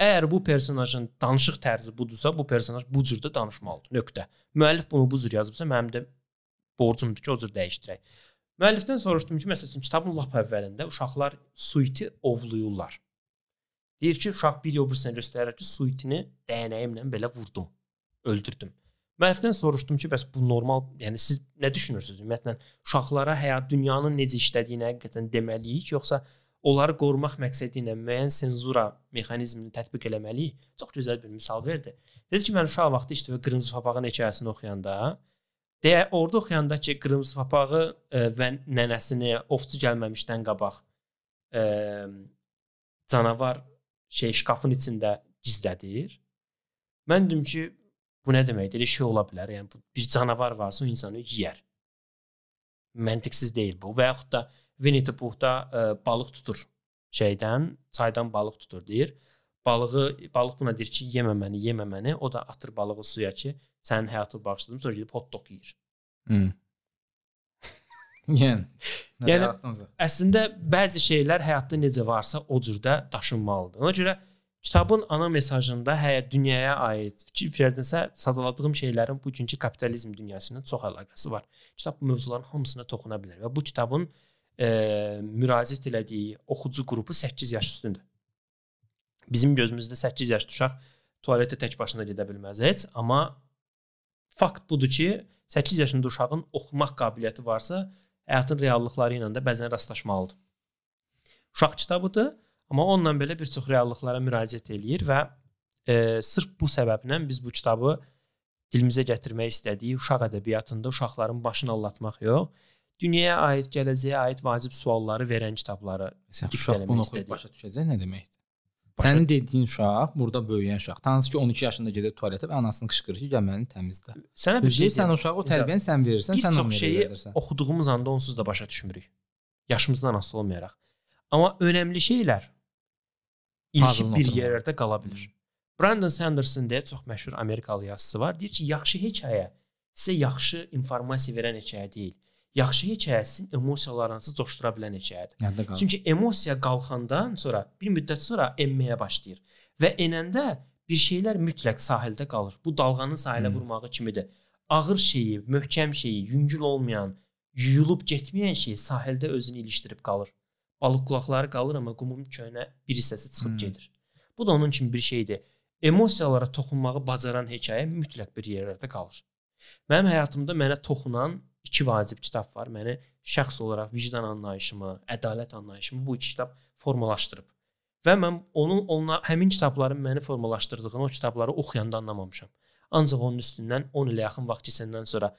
Speaker 2: Əgər bu personajın danışıq tərzi budursa, bu personaj bu cürdə danışmalıdır. Nöqtə. Müəllif bunu bu cür yazıbsa, mənim də borcumdur ki, o cür dəyişdirək. Müəllifdən soruşdum ki, məsələn, kitabın lap əvvəlində uşaqlar suiti ovluyurlar. Deyir ki, uşaq bir öbürüsünə göstərir ki, suitini dəyənəyimlə belə vurdum, öldürdüm. Müəllifdən soruşdum ki, bəs bu normal, yəni siz nə düşünürsüz? Ümumiyyətlə uşaqlara həyat dünyanın necə işlədiyini həqiqətən deməliyik, yoxsa onları qorumaq məqsədi ilə müəyyən senzura mexanizmini tətbiq eləməliyik? Çox gözəl bir misal verdi. Dedi ki, mən uşaq vaxtı işte Qırmızı papağın hekayəsini oxuyanda Deyə orada oxuyanda ki, qırmızı papağı e, və nənəsini ovçu gəlməmişdən qabaq e, canavar şey şkafın içində gizlədir. Mən dedim ki, bu nə deməkdir? Elə şey ola bilər. Yəni bir canavar varsa o insanı yeyər. Məntiqsiz deyil bu. Və yaxud da Winnie the Pooh-da e, balıq tutur şeydən, çaydan balıq tutur deyir. Balığı balıq buna deyir ki, yemə məni, yemə məni. O da atır balığı suya ki, sənin həyatını bağışladım. Sonra gedib hot dog yeyir.
Speaker 1: Hmm. yəni,
Speaker 2: Yəni əslində bəzi şeylər həyatda necə varsa o cürdə daşınmalıdır. Ona görə kitabın ana mesajında həyə dünyaya aid fikirlərdinsə sadaladığım şeylərin bugünkü kapitalizm dünyasının çox əlaqəsi var. Kitab bu mövzuların hamısına toxuna bilər və bu kitabın e, müraciət elədiyi oxucu qrupu 8 yaş üstündür. Bizim gözümüzdə 8 yaşlı uşaq tualetə tək başına gedə bilməz heç, amma fakt budur ki, 8 yaşında uşağın oxumaq qabiliyyəti varsa, həyatın reallıqları ilə də bəzən rastlaşmalıdır. Uşaq kitabıdır, amma onunla belə bir çox reallıqlara müraciət eləyir və e, sırf bu səbəblə biz bu kitabı dilimizə gətirmək istədiyi uşaq ədəbiyyatında uşaqların başını allatmaq yox, dünyaya aid, gələcəyə aid vacib sualları verən kitabları
Speaker 1: uşaq bunu oxuyub başa düşəcək nə deməkdir? Başa... Sənin dediyin uşaq, burada böyüyən uşaq. Tanış ki 12 yaşında gedir tualetə və anasını qışqırır ki, gəl məni təmizlə.
Speaker 2: Sənə bir şey
Speaker 1: sən uşağı o tərbiyəni sən verirsən,
Speaker 2: bir
Speaker 1: sən
Speaker 2: onu verirsən. Oxuduğumuz anda onsuz da başa düşmürük. Yaşımızdan asılı olmayaraq. Amma önəmli şeylər ilişib bir yerlərdə qala bilər. Brandon Sanderson deyə çox məşhur Amerikalı yazıçısı var. Deyir ki, yaxşı hekayə sizə yaxşı informasiya verən hekayə deyil yaxşı hekayə sizin emosiyalarınızı coşdura bilən hekayədir. Çünki emosiya qalxandan sonra bir müddət sonra enməyə başlayır və enəndə bir şeylər mütləq sahildə qalır. Bu dalğanın sahilə hmm. vurmağı kimidir. Ağır şeyi, möhkəm şeyi, yüngül olmayan, yuyulub getməyən şey sahildə özünü ilişdirib qalır. Balıq qulaqları qalır, amma qumun köhnə bir hissəsi çıxıb hmm. gedir. Bu da onun kimi bir şeydir. Emosiyalara toxunmağı bacaran hekayə mütləq bir yerlərdə qalır. Mənim həyatımda mənə toxunan iki vacib kitab var. Məni şəxs olaraq vicdan anlayışımı, ədalət anlayışımı bu iki kitab formalaşdırıb. Və mən onun onunla həmin kitabların məni formalaşdırdığını o kitabları oxuyanda anlamamışam. Ancaq onun üstündən 10 ilə yaxın vaxt keçəndən sonra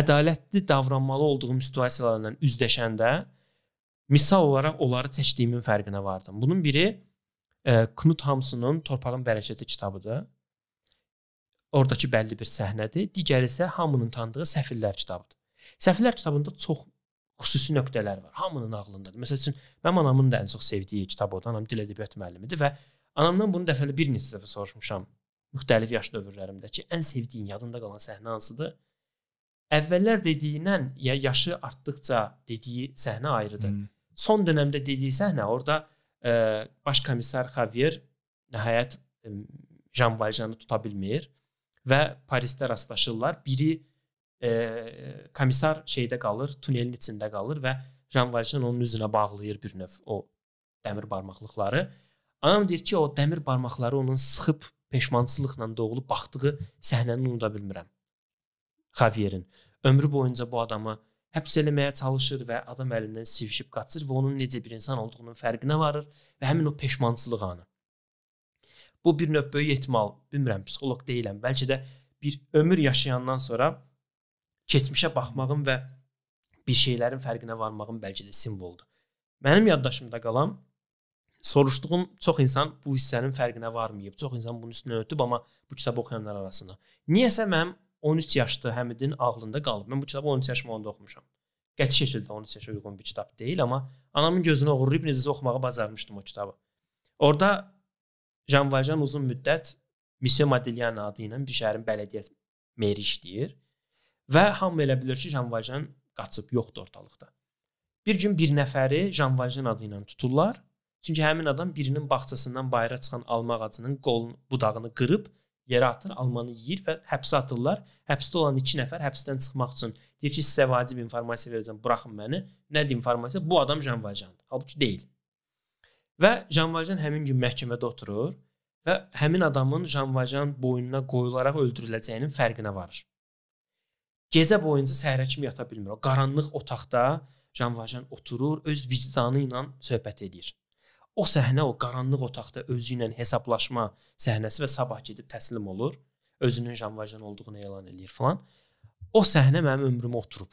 Speaker 2: ədalətli davranmalı olduğum situasiyalarla üzləşəndə misal olaraq onları seçdiyimin fərqinə vardım. Bunun biri e, Knut Hamsunun Torpağın Bərəkəti kitabıdır. Oradakı bəlli bir səhnədir. Digəri isə hamının tanıdığı Səfirlər kitabıdır. Səfirlər kitabında çox xüsusi nöqtələr var. Hamının ağlındadır. Məsəl üçün mənim anamın da ən çox sevdiyi kitab odur. Anam dil ədəbiyyat müəllimidir və anamdan bunu dəfəli bir neçə dəfə soruşmuşam müxtəlif yaş dövrlərimdə ki, ən sevdiyin, yadında qalan səhnə hansıdır? Əvvəllər dediyindən ya yaşı artdıqca dediyi səhnə ayrıdır. Hmm. Son dövrdə dediyi səhnə orada ə, baş komissar Xavier nəhayət ə, Jean Valjeanı tuta bilmir və Parisdə rastlaşırlar. Biri e, komissar şeydə qalır, tunelin içində qalır və Jean Valjean onun üzünə bağlayır bir növ o dəmir barmaqlıqları. Anam deyir ki, o dəmir barmaqları onun sıxıb peşmançılıqla doğulu baxdığı səhnəni unuda bilmirəm. Xavierin ömrü boyunca bu adamı həbs eləməyə çalışır və adam əlindən sivişib qaçır və onun necə bir insan olduğunun fərqinə varır və həmin o peşmançılıq anı. Bu bir növ böyük ehtimal, bilmirəm, psixoloq deyiləm. Bəlkə də bir ömür yaşayandan sonra keçmişə baxmağın və bir şeylərin fərqinə varmağın bəlkə də simvoldur. Mənim yaddaşımda qalan soruşduğum çox insan bu hissənin fərqinə varmayıb. Çox insan bunun üstünə ötüb, amma bu kitabı oxuyanlar arasında. Niyəsə mənim 13 yaşlı Həmidin ağlında qalıb. Mən bu kitabı 13 yaşım onda oxumuşam. Qəti şəkildə 13 yaşa uyğun bir kitab deyil, amma anamın gözünü oğurlayıb necəsə oxumağı bacarmışdım o kitabı. Orda Jean Valjean uzun müddət Monsieur Modigliani adı ilə bir şəhərin bələdiyyə meri işləyir və hamı elə bilir ki, Jean Valjean qaçıb yoxdur ortalıqda. Bir gün bir nəfəri Jean Valjean adı ilə tuturlar. Çünki həmin adam birinin bağçasından bayıra çıxan alma ağacının qolunu, budağını qırıb yerə atır, almanı yeyir və həbsə atırlar. Həbsdə olan 2 nəfər həbsdən çıxmaq üçün deyir ki, sizə vacib informasiya verəcəm, buraxın məni. Nədir informasiya? Bu adam Jean Valjeandır. Halbuki deyil. Və Jean Valjean həmin gün məhkəmədə oturur və həmin adamın Jean Valjean boynuna qoyularaq öldürüləcəyinin fərqinə varır. Gecə boyunca səhərə kimi yata bilmir. O qaranlıq otaqda Jean Valjean oturur, öz vicdanı ilə söhbət edir. O səhnə o qaranlıq otaqda özü ilə hesablaşma səhnəsi və sabah gedib təslim olur. Özünün Jean Valjean olduğunu elan eləyir falan. o səhnə mənim ömrümə oturub.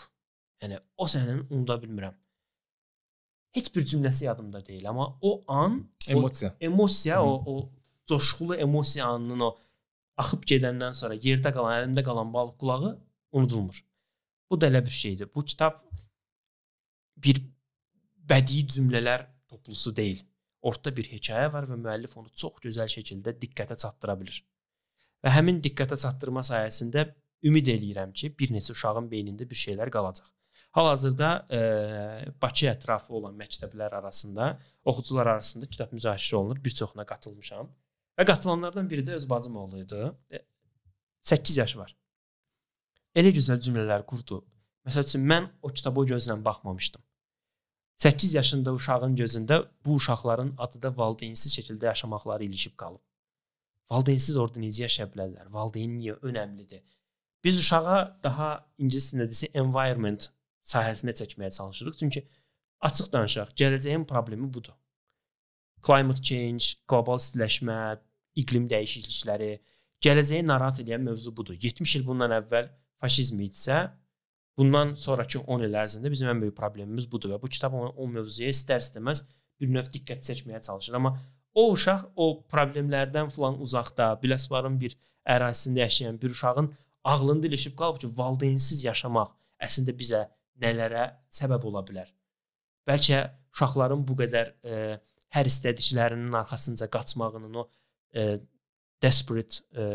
Speaker 2: Yəni o səhnəni unuda bilmirəm. Heç bir cümləsi yadımda deyil, amma o an
Speaker 1: Emosiya.
Speaker 2: o, emosiya, o, o coşqulu emosiya anının o axıb gedəndən sonra yerdə qalan, əlimdə qalan balıq qulağı unudulmur. Bu da elə bir şeydir. Bu kitab bir bədii cümlələr toplusu deyil. Ortada bir hekayə var və müəllif onu çox gözəl şəkildə diqqətə çatdıra bilir. Və həmin diqqətə çatdırma sayəsində ümid eləyirəm ki, bir neçə uşağın beynində bir şeylər qalacaq. Hal-hazırda e, Bakı ətrafı olan məktəblər arasında, oxucular arasında kitab müzakirə olunur. Bir çoxuna qatılmışam. Və qatılanlardan biri də öz bacım oğlu idi. E, 8 yaşı var. Elə gözəl cümlələr qurdu. Məsəl üçün mən o kitaba o gözlə baxmamışdım. 8 yaşında uşağın gözündə bu uşaqların adı da valideynsiz şəkildə yaşamaqları ilişib qalıb. Valideynsiz orada necə yaşaya bilərlər? Valideyn niyə önəmlidir? Biz uşağa daha ingiliscəsində desə environment sahəsinə çəkməyə çalışırıq. Çünki açıq danışaq, gələcəyin problemi budur. Climate change, qlobal istiləşmə, iqlim dəyişiklikləri, gələcəyi narahat edən mövzu budur. 70 il bundan əvvəl faşizm idisə, bundan sonrakı 10 il ərzində bizim ən böyük problemimiz budur və bu kitab o, o mövzuya istər-istəməz bir növ diqqət çəkməyə çalışır. Amma o uşaq o problemlərdən falan uzaqda, Biləsvarın bir ərazisində yaşayan bir uşağın ağlında ilişib qalıb ki, valideynsiz yaşamaq əslində bizə nələrə səbəb ola bilər. Bəlkə uşaqların bu qədər e, hər istədiklərinin arxasınca qaçmağının o e, desperate e,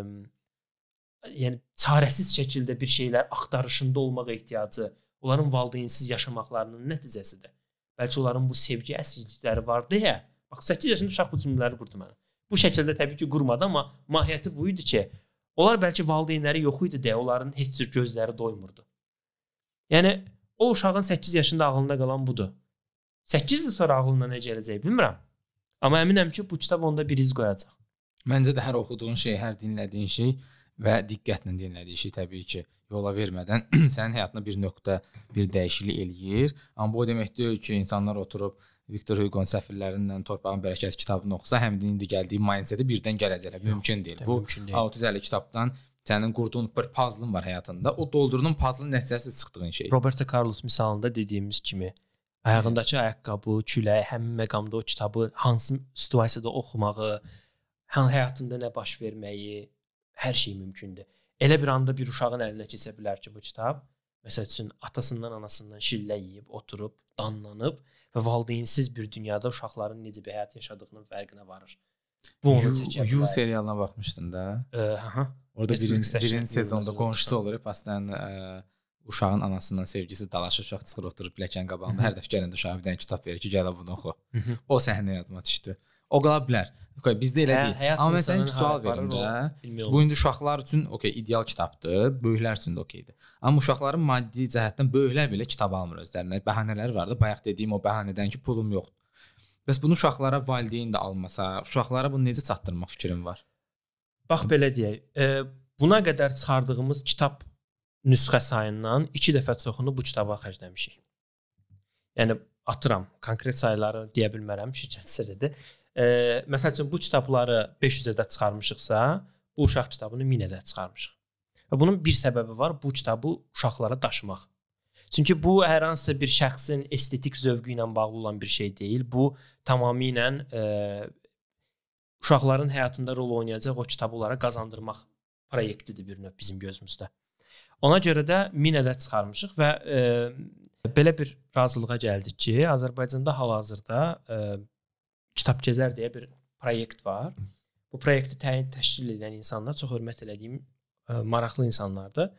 Speaker 2: yəni çarəsiz şəkildə bir şeylər axtarışında olmaq ehtiyacı onların valideynsiz yaşamaqlarının nəticəsidir. Bəlkə onların bu sevgi əsirlikləri var deyə. Bax 8 yaşında uşaq bu cümlələri qurdu mənə. Bu şəkildə təbii ki, qurmadı, amma mahiyyəti bu idi ki, onlar bəlkə valideynləri yox idi deyə onların heç cür gözləri doymurdu. Yəni o uşağın 8 yaşında ağlında qalan budur. 8 il sonra ağlına nə gələcək bilmirəm. Amma əminəm ki, bu kitab onda bir iz qoyacaq.
Speaker 1: Məncə də hər oxuduğun şey, hər dinlədiyin şey və diqqətlə dinlədiyi şey təbii ki, yola vermədən sənin həyatına bir nöqtə, bir dəyişiklik eləyir. Amma bu o demək deyil ki, insanlar oturub Viktor Hugo-nun Səfirlərindən Torpağın Bərəkəti kitabını oxusa, həmin indi gəldiyi mindset-i birdən gələcəklər. Mümkün deyil. Bu
Speaker 2: mümkün deyil.
Speaker 1: 650 kitabdan sənin qurduğun bir puzzle var həyatında. O doldurduğun puzzle nəticəsi çıxdığın şey.
Speaker 2: Roberto Carlos misalında dediyimiz kimi ayağındakı ayaqqabı, külək, həmin məqamda o kitabı hansı situasiyada oxumağı, hə- həyatında nə baş verməyi, hər şey mümkündür. Elə bir anda bir uşağın əlinə keçə bilər ki, bu kitab məsəl üçün atasından, anasından şillə yeyib, oturub, danlanıb və valideynsiz bir dünyada uşaqların necə bir həyat yaşadığının fərqinə varır. Bu onu çəkə
Speaker 1: You serialına baxmışdın da.
Speaker 2: Ə, hə.
Speaker 1: Orada birinci, birinci sezonda qonşusu
Speaker 2: olmuşdu.
Speaker 1: olur. Pastan ə, uşağın anasından sevgisi dalaşır, uşaq çıxır oturub pilləkən qabağında. Hər dəfə gələndə uşağa bir dənə kitab verir ki, gəl bunu oxu. O səhnə yadıma düşdü. O qala bilər. Okay, bizdə elə
Speaker 2: Hə,
Speaker 1: deyil. Amma mən sənə bir sual verim də. Bu indi uşaqlar üçün okey ideal kitabdır, böyüklər üçün də okeydir. Amma uşaqların maddi cəhətdən böyüklər belə kitab almır özlərinə. Bəhanələri var da, bayaq dediyim o bəhanədən ki, pulum yoxdur. Bəs bunu uşaqlara valideyn də almasa, uşaqlara bunu necə çatdırmaq fikrin var?
Speaker 2: Bax belə deyək. E, buna qədər çıxardığımız kitab nüsxə sayından 2 dəfə çoxunu bu kitaba xərcləmişik. Yəni atıram, konkret sayları deyə bilmərəm, şirkət sirridir. E, məsəl üçün bu kitabları 500 ədəd çıxarmışıqsa, bu uşaq kitabını 1000 ədəd çıxarmışıq. Və bunun bir səbəbi var, bu kitabı uşaqlara daşımaq. Çünki bu hər hansısa bir şəxsin estetik zövqü ilə bağlı olan bir şey deyil. Bu tamamilə e, uşaqların həyatında rol oynayacaq o kitabı onlara qazandırmaq proyektidir bir növ bizim gözümüzdə. Ona görə də 1000 ədəd çıxarmışıq və e, belə bir razılığa gəldik ki, Azərbaycanda hal-hazırda e, Kitab Gezər deyə bir proyekt var. Bu proyekti təyin təşkil edən insanlar çox hörmət elədiyim e, maraqlı insanlardır.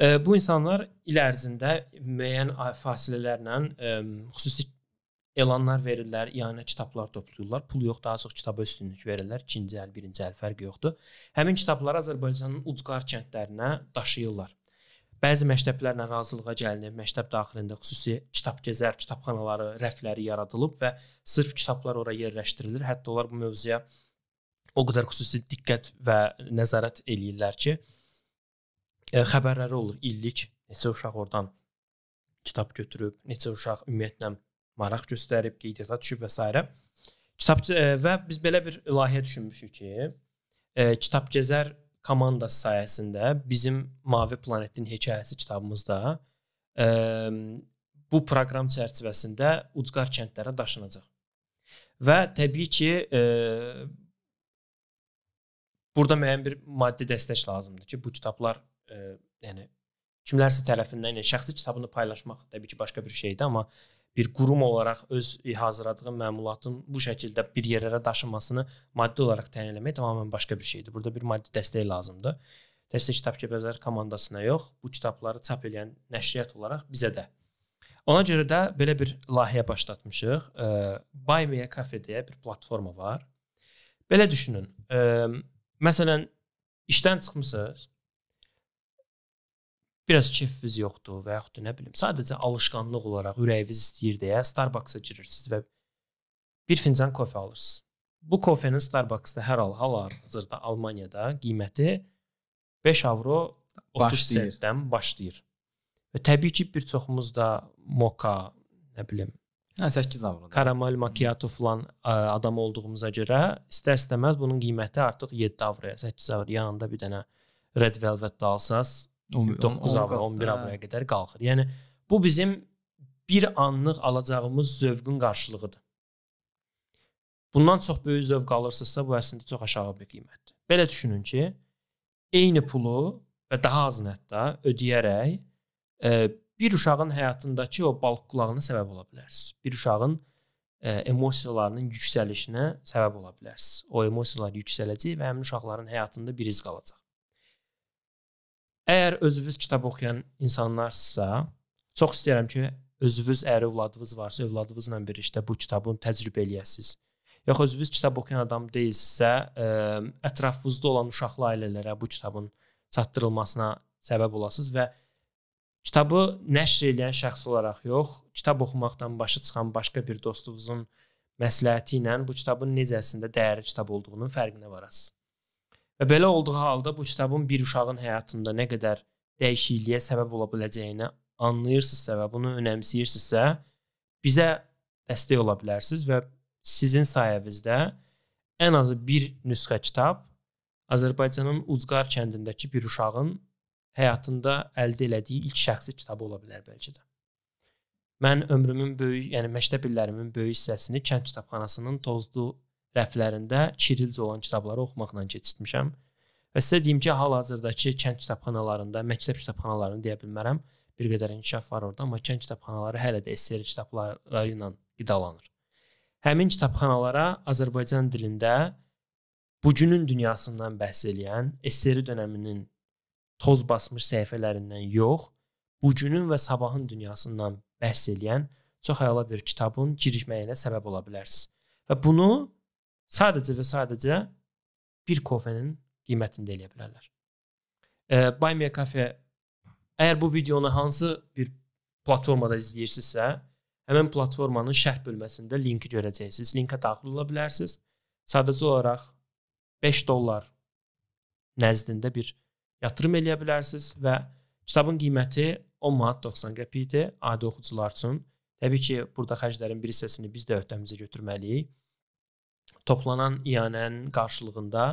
Speaker 2: E, bu insanlar il ərzində müəyyən fasilələrlə e, xüsusi elanlar verirlər, yəni kitablar toplayırlar. Pul yox, daha çox kitaba üstünlük verirlər. İkinci əl, birinci əl fərqi yoxdur. Həmin kitabları Azərbaycanın ucqar kəndlərinə daşıyırlar. Bəzi məktəblərlə razılığa gəlinib, məktəb daxilində xüsusi kitab gezər, kitabxanaları, rəfləri yaradılıb və sırf kitablar ora yerləşdirilir. Hətta onlar bu mövzuya o qədər xüsusi diqqət və nəzarət eləyirlər ki, e, xəbərləri olur illik neçə uşaq oradan kitab götürüb, neçə uşaq ümumiyyətlə maraq göstərib, qeydiyyata düşüb və s. Kitab e, və biz belə bir layihə düşünmüşük ki, e, kitab gezər komandası sayəsində bizim Mavi Planetin hekayəsi kitabımızda ə, bu proqram çərçivəsində ucqar kəndlərə daşınacaq. Və təbii ki, ə, burada müəyyən bir maddi dəstək lazımdır ki, bu kitablar ə, yəni kimlərsə tərəfindən yəni şəxsi kitabını paylaşmaq təbii ki, başqa bir şeydir, amma bir qurum olaraq öz hazırladığı məmulatın bu şəkildə bir yerlərə daşınmasını maddi olaraq təyin etmək tamamilə başqa bir şeydir. Burada bir maddi dəstək lazımdır. Təkcə kitab kəpəzlər komandasına yox, bu kitabları çap edən nəşriyyat olaraq bizə də. Ona görə də belə bir layihə başlatmışıq. Buy Me a Cafe deyə bir platforma var. Belə düşünün. Məsələn, işdən çıxmısınız biraz keyfiniz yoxdur və yaxud da nə bilim, sadəcə alışqanlıq olaraq ürəyiniz istəyir deyə Starbucks-a girirsiniz və bir fincan kofe alırsınız. Bu kofenin Starbucks-da hər hal hal-hazırda Almaniyada qiyməti 5 avro 30 başlayır. sentdən başlayır. Və təbii ki, bir çoxumuz da moka, nə bilim,
Speaker 1: hə 8 avro.
Speaker 2: Karamel macchiato falan adam olduğumuza görə istər-istəməz bunun qiyməti artıq 7 avroya, 8 avro yanında bir dənə Red Velvet da alsaz 9 avro, 11 avroya qədər qalxır. Yəni bu bizim bir anlıq alacağımız zövqün qarşılığıdır. Bundan çox böyük zövq alırsınızsa, bu əslində çox aşağı bir qiymətdir. Belə düşünün ki, eyni pulu və daha azını hətta ödəyərək e, bir uşağın həyatındakı o balıq qulağına səbəb ola bilərsiniz. Bir uşağın e, emosiyalarının yüksəlişinə səbəb ola bilərsiniz. O emosiyalar yüksələcək və həmin uşaqların həyatında bir iz qalacaq. Əgər özünüz kitab oxuyan insanlarsınızsa, çox istəyirəm ki, özünüz əgər övladınız varsa, övladınızla birlikdə bu kitabı təcrübə eləyəsiniz. Yox özünüz kitab oxuyan adam deyilsinizsə, ə, ətrafınızda olan uşaqlı ailələrə bu kitabın çatdırılmasına səbəb olasınız və kitabı nəşr edən şəxs olaraq yox, kitab oxumaqdan başı çıxan başqa bir dostunuzun məsləhəti ilə bu kitabın necəsində dəyərli kitab olduğunun fərqinə varasınız. Və belə olduğu halda bu kitabın bir uşağın həyatında nə qədər dəyişikliyə səbəb ola biləcəyini anlayırsınızsa və bunu önəmsəyirsinizsə, bizə dəstək ola bilərsiniz və sizin sayənizdə ən azı bir nüsxə kitab Azərbaycanın Ucqar kəndindəki bir uşağın həyatında əldə elədiyi ilk şəxsi kitabı ola bilər bəlkə də. Mən ömrümün böyük, yəni məktəb illərimin böyük hissəsini kənd kitabxanasının tozlu rəflərində kirilcə olan kitabları oxumaqla keçirtmişəm. Və sizə deyim ki, hal-hazırdakı kənd kitabxanalarında, məktəb kitabxanalarını deyə bilmərəm. Bir qədər inkişaf var orada, amma kənd kitabxanaları hələ də SSR kitabları ilə qidalanır. Həmin kitabxanalara Azərbaycan dilində bugünün dünyasından bəhs eləyən, SSR dövrünün toz basmış səhifələrindən yox, bugünün və sabahın dünyasından bəhs eləyən çox əla bir kitabın girişməyinə səbəb ola bilərsiniz. Və bunu sadəcə və sadəcə bir kofenin qiymətində eləyə bilərlər. E, Buy Me a Cafe əgər bu videonu hansı bir platformada izləyirsinizsə, həmin platformanın şərh bölməsində linki görəcəksiniz. Linkə daxil ola bilərsiniz. Sadəcə olaraq 5 dollar nəzdində bir yatırım eləyə bilərsiniz və kitabın qiyməti 10 manat 90 qəpikdir adi oxucular üçün. Təbii ki, burada xərclərin bir hissəsini biz də öhdəmizə götürməliyik toplanan iyanənin qarşılığında,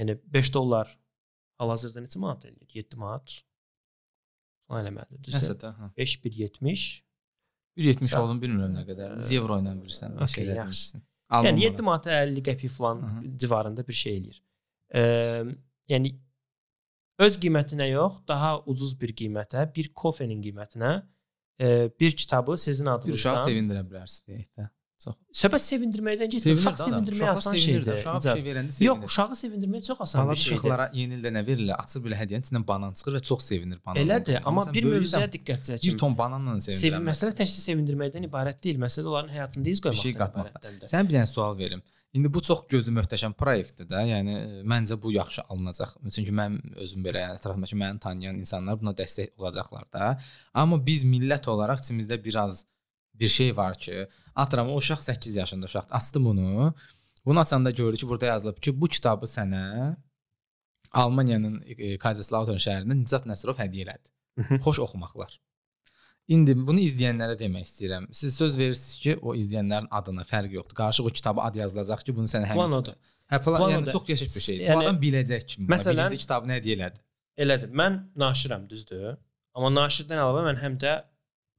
Speaker 2: yəni 5 dollar hal-hazırda neçə manat eləyir? 7 manat. Falan eləməlidir. Düzdür?
Speaker 1: Nəsə də, hə.
Speaker 2: 5 1 70.
Speaker 1: 1.70 olduğunu bilmirəm nə qədər. Biz evro ilə bilirsən.
Speaker 2: Okay, yaxşı. Yəni 7 manata 50 qəpik falan Hı -hı. civarında bir şey eləyir. E, yəni öz qiymətinə yox, daha ucuz bir qiymətə, bir kofenin qiymətinə e, bir kitabı sizin adınızdan
Speaker 1: bir uşaq sevindirə bilərsiniz deyək də.
Speaker 2: Söhbət sevindirməkdən getmir. Uşaq sevindirmək asan şeydir.
Speaker 1: Uşağa bir şey verəndə sevinir.
Speaker 2: Yox, uşağı sevindirmək çox asan
Speaker 1: bir şeydir. Uşaqlara yeni ildə nə verirlər? Açır belə hədiyyənin içindən banan çıxır və çox sevinir banan.
Speaker 2: Elədir, amma bir mövzuya diqqət çəkin.
Speaker 1: Bir ton bananla sevindirlər.
Speaker 2: Sevin məsələ təkcə sevindirməkdən ibarət deyil. Məsələ onların həyatında iz qoymaqdan
Speaker 1: bir şey qatmaqdan. Sən bir dənə sual verim. İndi bu çox gözü möhtəşəm proyektdir də. Yəni məncə bu yaxşı alınacaq. Çünki mən özüm belə, yəni ətrafımdakı məni tanıyan insanlar buna dəstək olacaqlar da. Amma biz millət olaraq içimizdə biraz bir şey var ki, atıram o uşaq 8 yaşında uşaqdır. Açdı bunu. Bunu açanda görür ki, burada yazılıb ki, bu kitabı sənə Almaniyanın e, Kaiserslautern şəhərində Nicat Nəsrov hədiyyə elədi. Xoş oxumaqlar. İndi bunu izləyənlərə demək istəyirəm. Siz söz verirsiniz ki, o izləyənlərin adına fərqi yoxdur. Qarşı o kitaba ad yazılacaq ki, bunu sənə həmin Hə, plan,
Speaker 2: Bu
Speaker 1: yəni
Speaker 2: arada-
Speaker 1: çox qəşəng bir şeydir.
Speaker 2: yəni-
Speaker 1: Bu adam biləcək kimi.
Speaker 2: Məsələn-
Speaker 1: birinci kitabını hədiyyə elədi.
Speaker 2: Elədir. Mən naşirəm, düzdür? Amma naşirdən əlavə mən həm də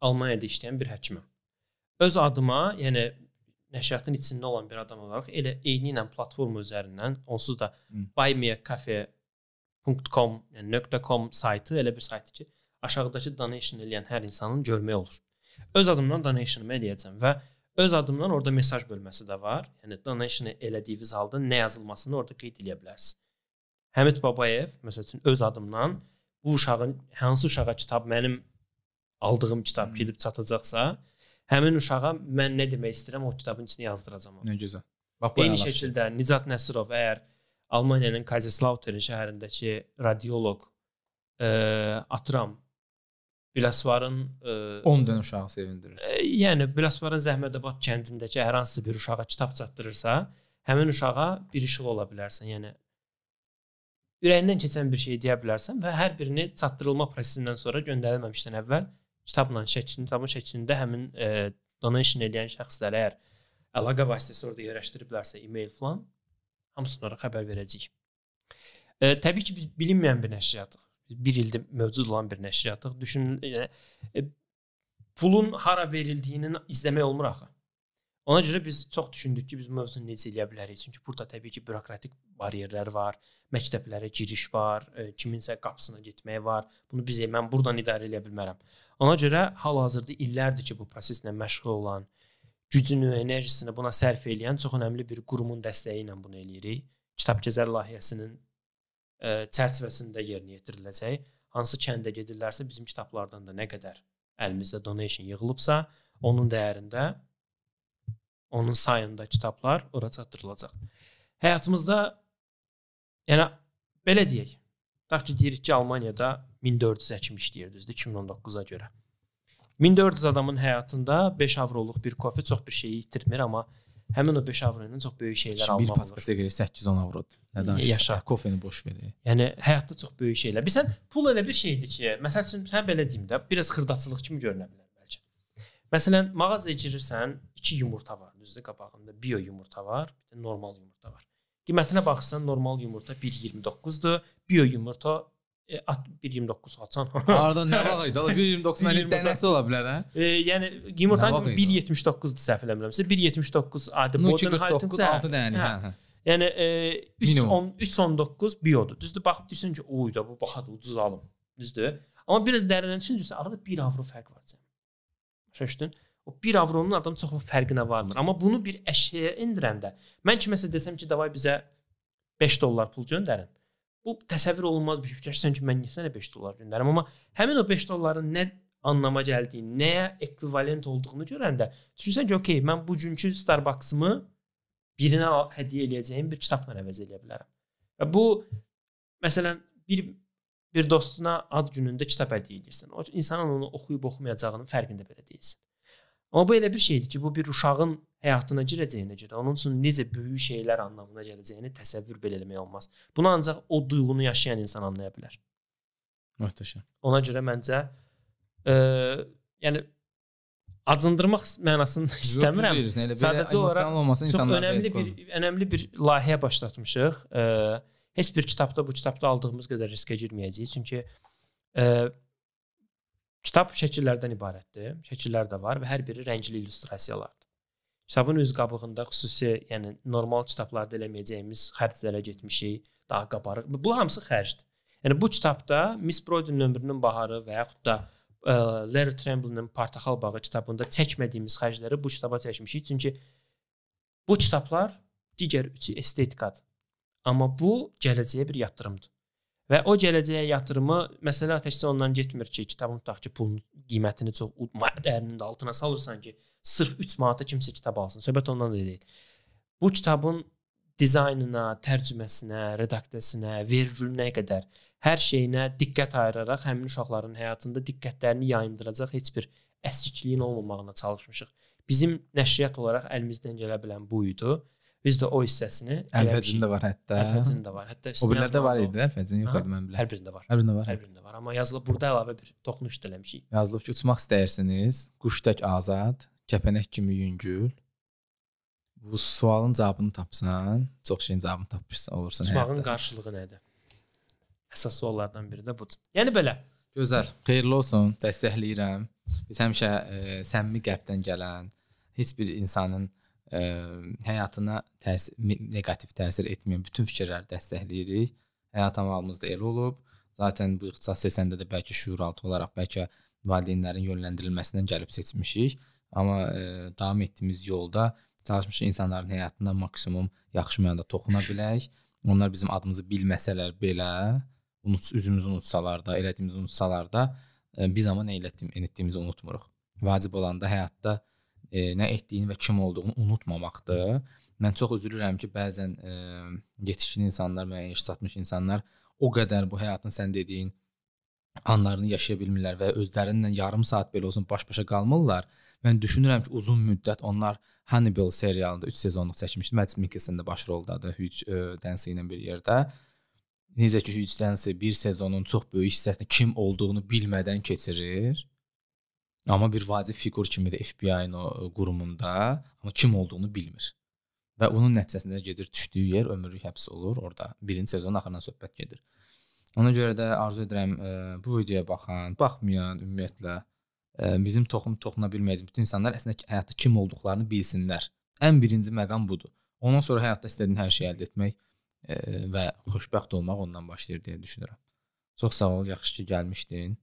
Speaker 2: Almaniyada işləyən bir həkiməm. Öz adıma, yəni nəşriyyatın içində olan bir adam olaraq elə eyni ilə platforma üzərindən onsuz da buymeacafe.com, yəni .com saytı elə bir saytdır ki, aşağıdakı donation eləyən hər insanın görmək olur. Öz adımdan donationumu eləyəcəm və öz adımdan orada mesaj bölməsi də var. Yəni donation elədiyiniz halda nə yazılmasını orada qeyd edə bilərsiniz. Həmid Babayev məsəl üçün öz adımdan bu uşağın hansı uşağa kitab mənim aldığım kitab gedib çatacaqsa, həmin uşağa mən nə demək istəyirəm o kitabın içinə yazdıracağam. onu.
Speaker 1: Nə gözəl. Bax bu
Speaker 2: Eyni şəkildə Nicat Nəsrov əgər Almaniyanın Kaiserslautern şəhərindəki radioloq ə, atıram Bilasvarın ə,
Speaker 1: 10 dənə uşağı sevindirir.
Speaker 2: ə, yəni Bilasvarın Zəhmədabad kəndindəki hər hansı bir uşağa kitab çatdırırsa, həmin uşağa bir işıq ola bilərsən. Yəni ürəyindən keçən bir şey deyə bilərsən və hər birini çatdırılma prosesindən sonra göndərilməmişdən əvvəl kitabla şəklini, kitabın şəklində həmin ə, donation edən şəxslərə əgər əlaqə vasitəsi orada yerləşdiriblərsə, e-mail falan hamısına ora xəbər verəcəyik. E, təbii ki biz bilinməyən bir nəşriyyatıq. Biz 1 ildir mövcud olan bir nəşriyyatıq. Düşünün, yəni e, pulun hara verildiyini izləmək olmur axı. Ona görə biz çox düşündük ki, biz mövzunu necə eləyə bilərik? Çünki burada təbii ki, bürokratik bariyerlər var, məktəblərə giriş var, e, kiminsə qapısına getmək var. Bunu biz mən burdan idarə edə bilmərəm. Ona görə hal-hazırda illərdir ki, bu proseslə məşğul olan, gücünü, enerjisini buna sərf edən çox önəmli bir qurumun dəstəyi ilə bunu eləyirik. Kitab Gəzər layihəsinin ə, çərçivəsində yerinə yetiriləcək. Hansı kəndə gedirlərsə bizim kitablardan da nə qədər əlimizdə donation yığılıbsa, onun dəyərində onun sayında kitablar ora çatdırılacaq. Həyatımızda yəni belə deyək. Tutaq ki, deyirik ki, Almaniyada 1400 həkim işləyir düzdür 2019-a görə. 1400 adamın həyatında 5 avroluq bir kofe çox bir şey itirmir, amma həmin o 5 avro ilə çox böyük şeylər
Speaker 1: bir
Speaker 2: almaq olur.
Speaker 1: paskasa görə 8-10 avrodur. Nə danışırsan?
Speaker 2: Yaşa.
Speaker 1: Kofeni boş ver.
Speaker 2: Yəni həyatda çox böyük şeylər. Bilirsən, pul elə bir şeydir ki, məsəl üçün sən belə deyim də, biraz xırdaçılıq kimi görünə bilər bəlkə. Məsələn, mağazaya girirsən, 2 yumurta var, düzdür, qabağında bio yumurta var, bir də normal yumurta var. Qiymətinə baxsan, normal yumurta 1.29-dur, bio yumurta e, at 1.29 atsan.
Speaker 1: Arada nə var idi? 1.29 mənim
Speaker 2: 1.29
Speaker 1: dənəsi ola bilər hə?
Speaker 2: e, yəni yumurtanın
Speaker 1: Nə vaxt idi?
Speaker 2: 1.79-dur səhv eləmirəmsə, 1.79 adi Bodenhaltung
Speaker 1: 249 6 dənə.
Speaker 2: Hə.
Speaker 1: Hə, hə.
Speaker 2: Yəni e,
Speaker 1: Minimum.
Speaker 2: 3.19 biodur. Düzdür? Baxıb deyirsən ki, oy da bu bahadır, ucuz alım. Düzdür? Amma biraz dərindən düşünürsən, arada 1 avro fərq var sən. Başa düşdün? O 1 avronun adam çox fərqinə varmır. Amma bunu bir əşyaya endirəndə, mən kiməsə desəm ki, davay bizə 5 dollar pul göndərin. Bu təsəvvür olunmaz bir şey. Fikirləşsən ki, mən niyə sənə 5 dollar göndərim? Amma həmin o 5 dolların nə anlama gəldiyini, nəyə ekvivalent olduğunu görəndə düşünsən ki, okey, mən bugünkü Starbucks-ımı birinə hədiyyə eləyəcəyim bir kitabla əvəz eləyə bilərəm. Və bu məsələn bir bir dostuna ad günündə kitab hədiyyə edirsən. O insanın onu oxuyub oxumayacağının fərqində belə deyilsən. Amma bu elə bir şeydir ki, bu bir uşağın həyatına girəcəyinə görə onun üçün necə böyük şeylər anlamına gələcəyini təsəvvür belə eləmək olmaz. Bunu ancaq o duyğunu yaşayan insan anlaya bilər.
Speaker 1: Möhtəşəm.
Speaker 2: Ona görə məncə ə, yəni acındırmaq mənasını istəmirəm. Sadəcə olaraq
Speaker 1: olmasın
Speaker 2: Çox
Speaker 1: insanlar.
Speaker 2: önəmli bir önəmli bir layihə başlatmışıq. Ə, heç bir kitabda bu kitabda aldığımız qədər riskə girməyəcəyik. Çünki ə, kitab şəkillərdən ibarətdir. Şəkillər də var və hər biri rəngli illüstrasiyalardır. Kitabın üz qabığında xüsusi, yəni normal kitablarda eləməyəcəyimiz xərclərə getmişik, daha qabarıq. Bunlar hamısı xərcdir. Yəni bu kitabda Miss Broyden ömrünün baharı və yaxud da ə, Larry Tremble'ın Portaxal bağı kitabında çəkmədiyimiz xərcləri bu kitaba çəkmişik. Çünki bu kitablar digər üçü estetikadır. Amma bu gələcəyə bir yatırımdır. Və o gələcəyə yatırımı məsələ təkcə ondan getmir ki, kitabın tutaq ki, pulun qiymətini çox dəyərinin də altına salırsan ki, sırf 3 manata kimsə kitab alsın. Söhbət ondan da deyil. Bu kitabın dizaynına, tərcüməsinə, redaksiyasına, vergülünə qədər hər şeyinə diqqət ayıraraq həmin uşaqların həyatında diqqətlərini yayındıracaq heç bir əskikliyin olmamağına çalışmışıq. Bizim nəşriyyat olaraq əlimizdən gələ bilən bu idi. Biz də o hissəsini
Speaker 1: Əlfəzində var hətta.
Speaker 2: Əlfəzində var. Hətta
Speaker 1: O birlərdə var idi, əlfəzin yox
Speaker 2: Hə,
Speaker 1: idi mən bilirəm.
Speaker 2: Hər birində var.
Speaker 1: Hər birində var.
Speaker 2: Hər birində var. Amma yazılıb burada əlavə bir toxunuş da eləmişik.
Speaker 1: Yazılıb ki, uçmaq istəyirsiniz, quş tək azad, kəpənək kimi yüngül. bu sualın cavabını tapsan, çox şeyin cavabını tapmışsan olursan
Speaker 2: Uçmağın qarşılığı nədir? Əsas suallardan biri də budur. Yəni belə.
Speaker 1: Gözəl. Xeyirli olsun. Dəstəkləyirəm. Biz həmişə e, səmimi qəlbdən gələn, heç bir insanın e, həyatına təsir neqativ təsir etməyən bütün fikirləri dəstəkləyirik. Həyat amalımızda elə olub. Zaten bu ixtisas seçəndə də bəlkə şuuraltı olaraq, bəlkə valideynlərin yönləndirilməsindən gəlib seçmişik. Amma e, davam etdiyimiz yolda çalışmışıq insanların həyatına maksimum yaxşı mənada toxuna bilək. Onlar bizim adımızı bilməsələr belə, unut üzümüzü unutsalar da, elədiyimizi unutsalar da, e, biz amma nə elətdiyim, etdiyimizi unutmuruq. Vacib olan da həyatda e, nə etdiyini və kim olduğunu unutmamaqdır. Mən çox üzülürəm ki, bəzən e, yetişkin insanlar, müəyyən yaş çatmış insanlar o qədər bu həyatın sən dediyin anlarını yaşaya bilmirlər və özlərindən yarım saat belə olsun baş-başa qalmırlar. Mən düşünürəm ki, uzun müddət onlar Hannibal serialında 3 sezonluq çəkmişdi. Mads Mikkelsen də başroldadır Hugh e, Dancy ilə bir yerdə. Necə ki Hugh Dancy bir sezonun çox böyük hissəsini kim olduğunu bilmədən keçirir. Amma bir vacib fiqur kimi də FBI-in o e, qurumunda, amma kim olduğunu bilmir. Və onun nəticəsində gedir düşdüyü yer ömürlük həbs olur. Orda birinci sezonun axırına söhbət gedir. Ona görə də arzu edirəm ə, e, bu videoya baxan, baxmayan ümumiyyətlə ə, bizim toxum toxuna bilməyəcək bütün insanlar əslində həyatda kim olduqlarını bilsinlər. Ən birinci məqam budur. Ondan sonra həyatda istədiyin hər şeyi əldə etmək ə, və xoşbəxt olmaq ondan başlayır deyə düşünürəm. Çox sağ ol, yaxşı ki gəlmişdin.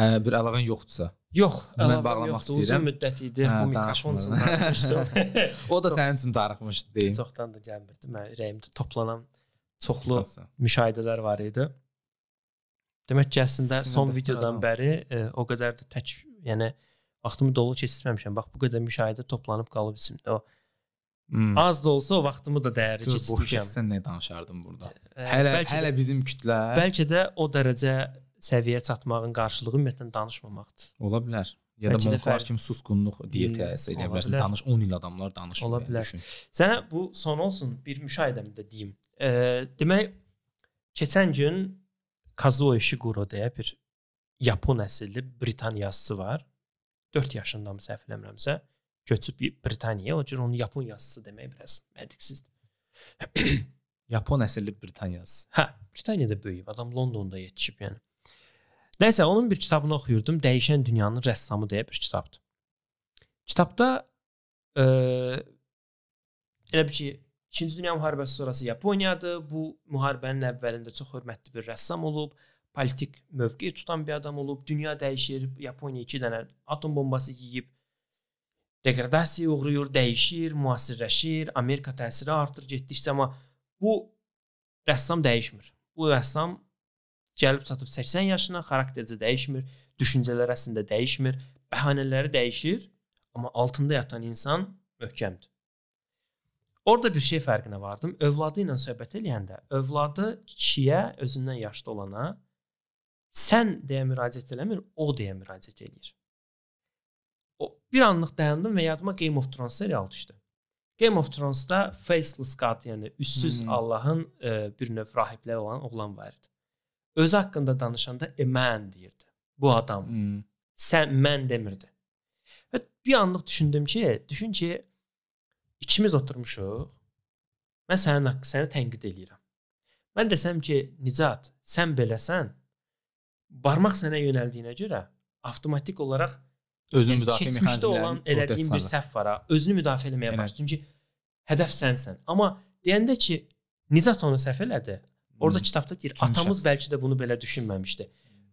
Speaker 1: Ə, bir əlaqən yoxdursa.
Speaker 2: Yox,
Speaker 1: mən bağlamaq
Speaker 2: yoxdur.
Speaker 1: istəyirəm.
Speaker 2: Uzun müddət idi hə, bu mikrofon üçün danışmışdım.
Speaker 1: o da sənin üçün darıxmışdı deyim.
Speaker 2: Çoxdan da gəlmirdi. Mən ürəyimdə toplanan çoxlu müşahidələr var idi. Demək ki, əslində Sinə son videodan adam. bəri e, o qədər də tək, yəni vaxtımı dolu keçirməmişəm. Bax bu qədər müşahidə toplanıb qalıb içimdə. O Hmm. Az da olsa o vaxtımı da dəyərli keçirmişəm.
Speaker 1: Sən nə danışardın burada? E, hələ hələ də, bizim kütlə
Speaker 2: Bəlkə də o dərəcə səviyyəyə çatmağın qarşılığı ümumiyyətlə danışmamaqdır.
Speaker 1: Ola bilər. Ya da monqlar kimi susqunluq diyetə həsr edə bilərsən. Danış 10 il adamlar danışmır.
Speaker 2: Ola bilər. Düşün. Sənə bu son olsun bir müşahidəmi də deyim. E, demək keçən gün Kazuo Ishiguro deyə bir Yapon əsilli Britan yazıçısı var. 4 yaşında mı səhv eləmirəmsə, köçüb Britaniyaya, o cür onun Yapon yazıçısı demək biraz məntiqsizdir.
Speaker 1: Yapon əsilli Britan yazıçısı.
Speaker 2: Hə, Britaniyada böyüyüb, adam Londonda yetişib yəni. Nəysə, onun bir kitabını oxuyurdum. Dəyişən dünyanın rəssamı deyə bir kitabdır. Kitabda e, elə bir ki, İkinci Dünya müharibəsi sonrası Yaponiyadır. Bu müharibənin əvvəlində çox hörmətli bir rəssam olub, politik mövqe tutan bir adam olub. Dünya dəyişir. Yaponiya 2 dənə atom bombası yeyib degradasiyaya uğrayır, dəyişir, müasirləşir, Amerika təsiri artır getdikcə, amma bu rəssam dəyişmir. Bu rəssam gəlib çatıb 80 yaşına, xaraktercə dəyişmir, düşüncələr əslində dəyişmir, bəhanələri dəyişir, amma altında yatan insan möhkəmdir. Orada bir şey fərqinə vardım. Övladı ilə söhbət eləyəndə, övladı kişiyə, özündən yaşlı olana sən deyə müraciət eləmir, o deyə müraciət eləyir. O bir anlıq dayandım və yadıma Game of Thrones serialı düşdü. Game of Thrones-da faceless god, yəni üssüz hmm. Allahın e, bir növ rahibləri olan oğlan var idi özü haqqında danışanda e, mən deyirdi. Bu adam. Hmm. Sən mən demirdi. Və bir anlıq düşündüm ki, düşün ki ikimiz oturmuşuq. Mən sənin haqqı səni tənqid eləyirəm. Mən desəm ki, Nicat, sən beləsən, barmaq sənə yönəldiyinə görə avtomatik olaraq
Speaker 1: özünü yəni, müdafiə
Speaker 2: mexanizmləri olan elədiyin bir səhv var ha. Özünü müdafiə etməyə başlayır. Çünki hədəf sənsən. Amma deyəndə ki, Nicat onu səhv elədi. Orada hmm. kitabda deyir, Üçüncü atamız şəxs. bəlkə də bunu belə düşünməmişdi.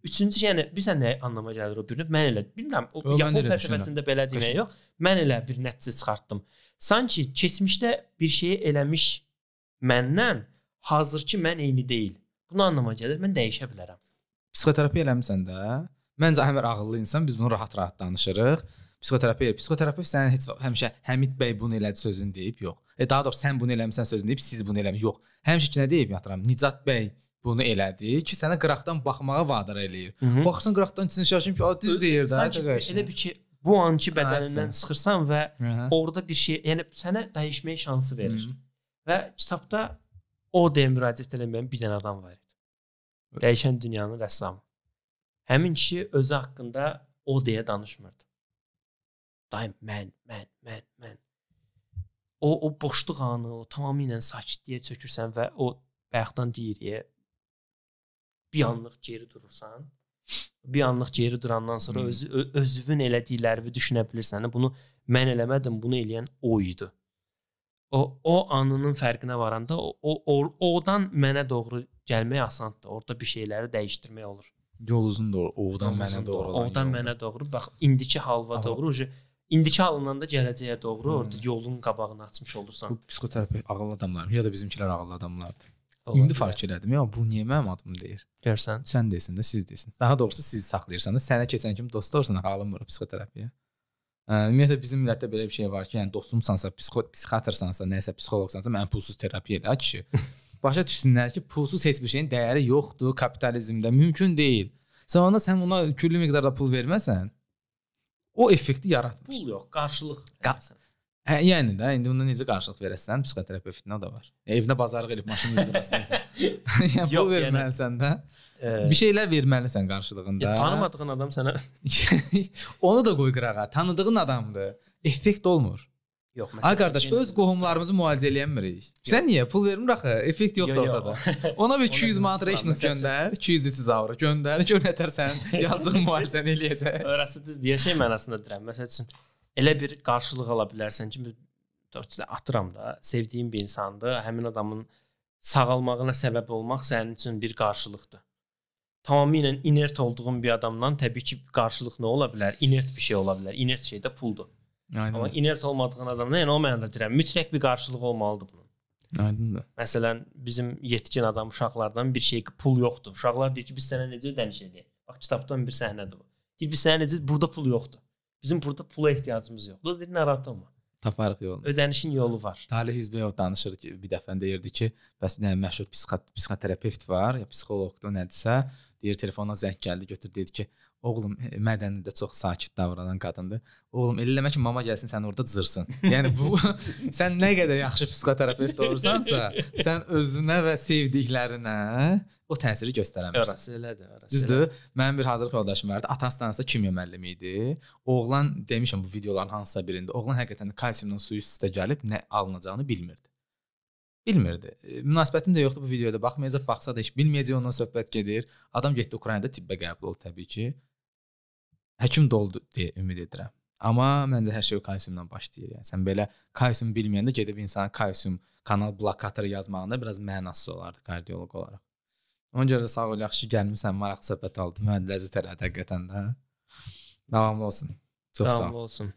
Speaker 2: Üçüncü, yəni bilirsən nə anlama gəlir o birini? Mən elə bilmirəm, o, o Yapon fəlsəfəsində belə demək yox. Mən elə bir nəticə çıxartdım. Sanki keçmişdə bir şeyi eləmiş məndən hazırki mən eyni deyil. Bunu anlama gəlir. Mən dəyişə bilərəm.
Speaker 1: Psixoterapiya eləmisən də? Məncə Həmər ağıllı insan biz bunu rahat-rahat danışırıq. Psixoterapiya, psixoterapevt sənin heç həmişə Həmid bəy bunu elədi sözünü deyib, yox. E daha doğrusu sən bunu eləmisən sözünü deyib, siz bunu eləmi, yox. Həmişə ki nə deyib yatıram? Nicat bəy bunu elədi ki, sənə qıraqdan baxmağa vadar eləyir. Baxsın qıraqdan içini şaşım ki, o düz deyir də.
Speaker 2: Elə bir ki, bu anki bədənindən çıxırsan və Hı -hı. orada bir şey, yəni sənə dəyişməyə şansı verir. Hı -hı. Və kitabda o deyə müraciət eləməyən bir dənə adam var idi. Dəyişən dünyanın rəssamı. Həmin kişi özü haqqında o deyə danışmırdı. Daim mən, mən, mən, mən. O o boşluq anı, o tamamilə sakitliyə çökürsən və o bayaqdan deyirik, bir anlıq geri durursan. Bir anlıq geri durandan sonra öz özünün elədiklərini düşünə bilirsən. Bunu mən eləmədim, bunu eləyən o idi. O o anının fərqinə varanda o, o odan mənə doğru gəlmək asandır. Orda bir şeyləri dəyişdirmək olur.
Speaker 1: Yol uzundur. Odan mənə doğru.
Speaker 2: Odan mənə doğru. Bax indiki halva doğru. İndiki halından da gələcəyə doğru hmm. orada yolun qabağını açmış olursan.
Speaker 1: Bu psixoterapi ağıllı adamlar ya da bizimkilər ağıllı adamlardır. Olabilir. İndi fark elədim. Ya bu niyə mənim adım deyir?
Speaker 2: Görsən.
Speaker 1: Sən desin də, siz desin. Daha doğrusu siz saxlayırsan da sənə keçən kimi dost olursan alınmır psixoterapiya. Ümumiyyətlə bizim millətdə belə bir şey var ki, yəni dostumsansa, psixiatrsansa, nəsə psixoloqsansa, mən pulsuz terapiya elə kişi. Başa düşsünlər ki, pulsuz heç bir şeyin dəyəri yoxdur kapitalizmdə, mümkün deyil. Sən ona sən ona küllü miqdarda pul verməsən, o effekti yaratmır.
Speaker 2: Pul yox, qarşılıq.
Speaker 1: Qa Hə, yəni də indi bunda necə qarşılıq verəsən? Psixoterapevtinə də var. Evdə bazarlıq edib maşını yığırsan. yəni pul verməlisən də. E, bir şeylər verməlisən qarşılığında.
Speaker 2: Ya, tanımadığın adam sənə
Speaker 1: onu da qoy qırağa. Tanıdığın adamdır. Effekt olmur.
Speaker 2: Yox,
Speaker 1: məsələn. Ay qardaş, öz qohumlarımızı müalicə eləmirik. Sən niyə pul vermir axı? Effekt yoxdur yo, ortada. Ona bir 200 manat reşnik göndər, 200-300 avro göndər, gör nətərsən yazdığın müalicəni eləyəcək.
Speaker 2: Orası düz deyə şey mənasında deyirəm. Məsəl üçün elə bir qarşılıq ala bilərsən ki, atıram da, sevdiyin bir insandır, həmin adamın sağalmağına səbəb olmaq sənin üçün bir qarşılıqdır. Tamamilə inert olduğun bir adamdan təbii ki, qarşılıq nə ola bilər? İnert bir şey ola bilər. İnert şey də puldur. Aynen. Amma inert olmadığın adamdan, yəni o mənada deyirəm, mütləq bir qarşılığı olmalıdır bunun.
Speaker 1: Aydındır.
Speaker 2: Məsələn, bizim yetkin adam uşaqlardan bir şey pul yoxdur. Uşaqlar deyir ki, biz sənə necə ödəniş edək? Bax kitabdan bir səhnədir bu. Deyir biz sənə necə burada pul yoxdur. Bizim burada pula ehtiyacımız yoxdur. Deyir narahat olma.
Speaker 1: Taparıq yolunu.
Speaker 2: Ödənişin yolu var.
Speaker 1: Talih Hizbəyov danışır ki, bir dəfə deyirdi ki, bəs bir dənə məşhur psixoterapevt var, ya psixoloqdur, nədirsə, deyir telefona zəng gəldi, götür dedi ki, Oğlum mədəni də çox sakit davranan qadındır. Oğlum elə eləmə ki, mama gəlsin sən orada cızırsın. Yəni bu sən nə qədər yaxşı psixoterapevt olursansa, sən özünə və sevdiklərinə o təsiri göstərəmirsən.
Speaker 2: Orası elədir, orası.
Speaker 1: Düzdür? Mənim bir hazırlıq yoldaşım vardı. Atası da kimya müəllimi idi. Oğlan demişəm bu videoların hansısa birində, oğlan həqiqətən də kalsiumdan suyu üstə gəlib nə alınacağını bilmirdi. Bilmirdi. E, münasibətim də yoxdur bu videoda. Baxmayacaq, baxsa da heç bilməyəcək ondan söhbət gedir. Adam getdi Ukraynada tibbə qəbul oldu təbii ki həkim də oldu deyə ümid edirəm. Amma məncə hər şey kalsiumdan başlayır. Yəni sən belə kalsium bilməyəndə gedib insana kalsium kanal blokatoru yazmağında biraz mənasız olardı kardioloq olaraq. Ona görə də sağ ol, yaxşı gəlmisən, maraqlı söhbət aldım. Mən ləzzət elədi həqiqətən də. Davamlı olsun.
Speaker 2: Çox Davamlı sağ ol. olsun.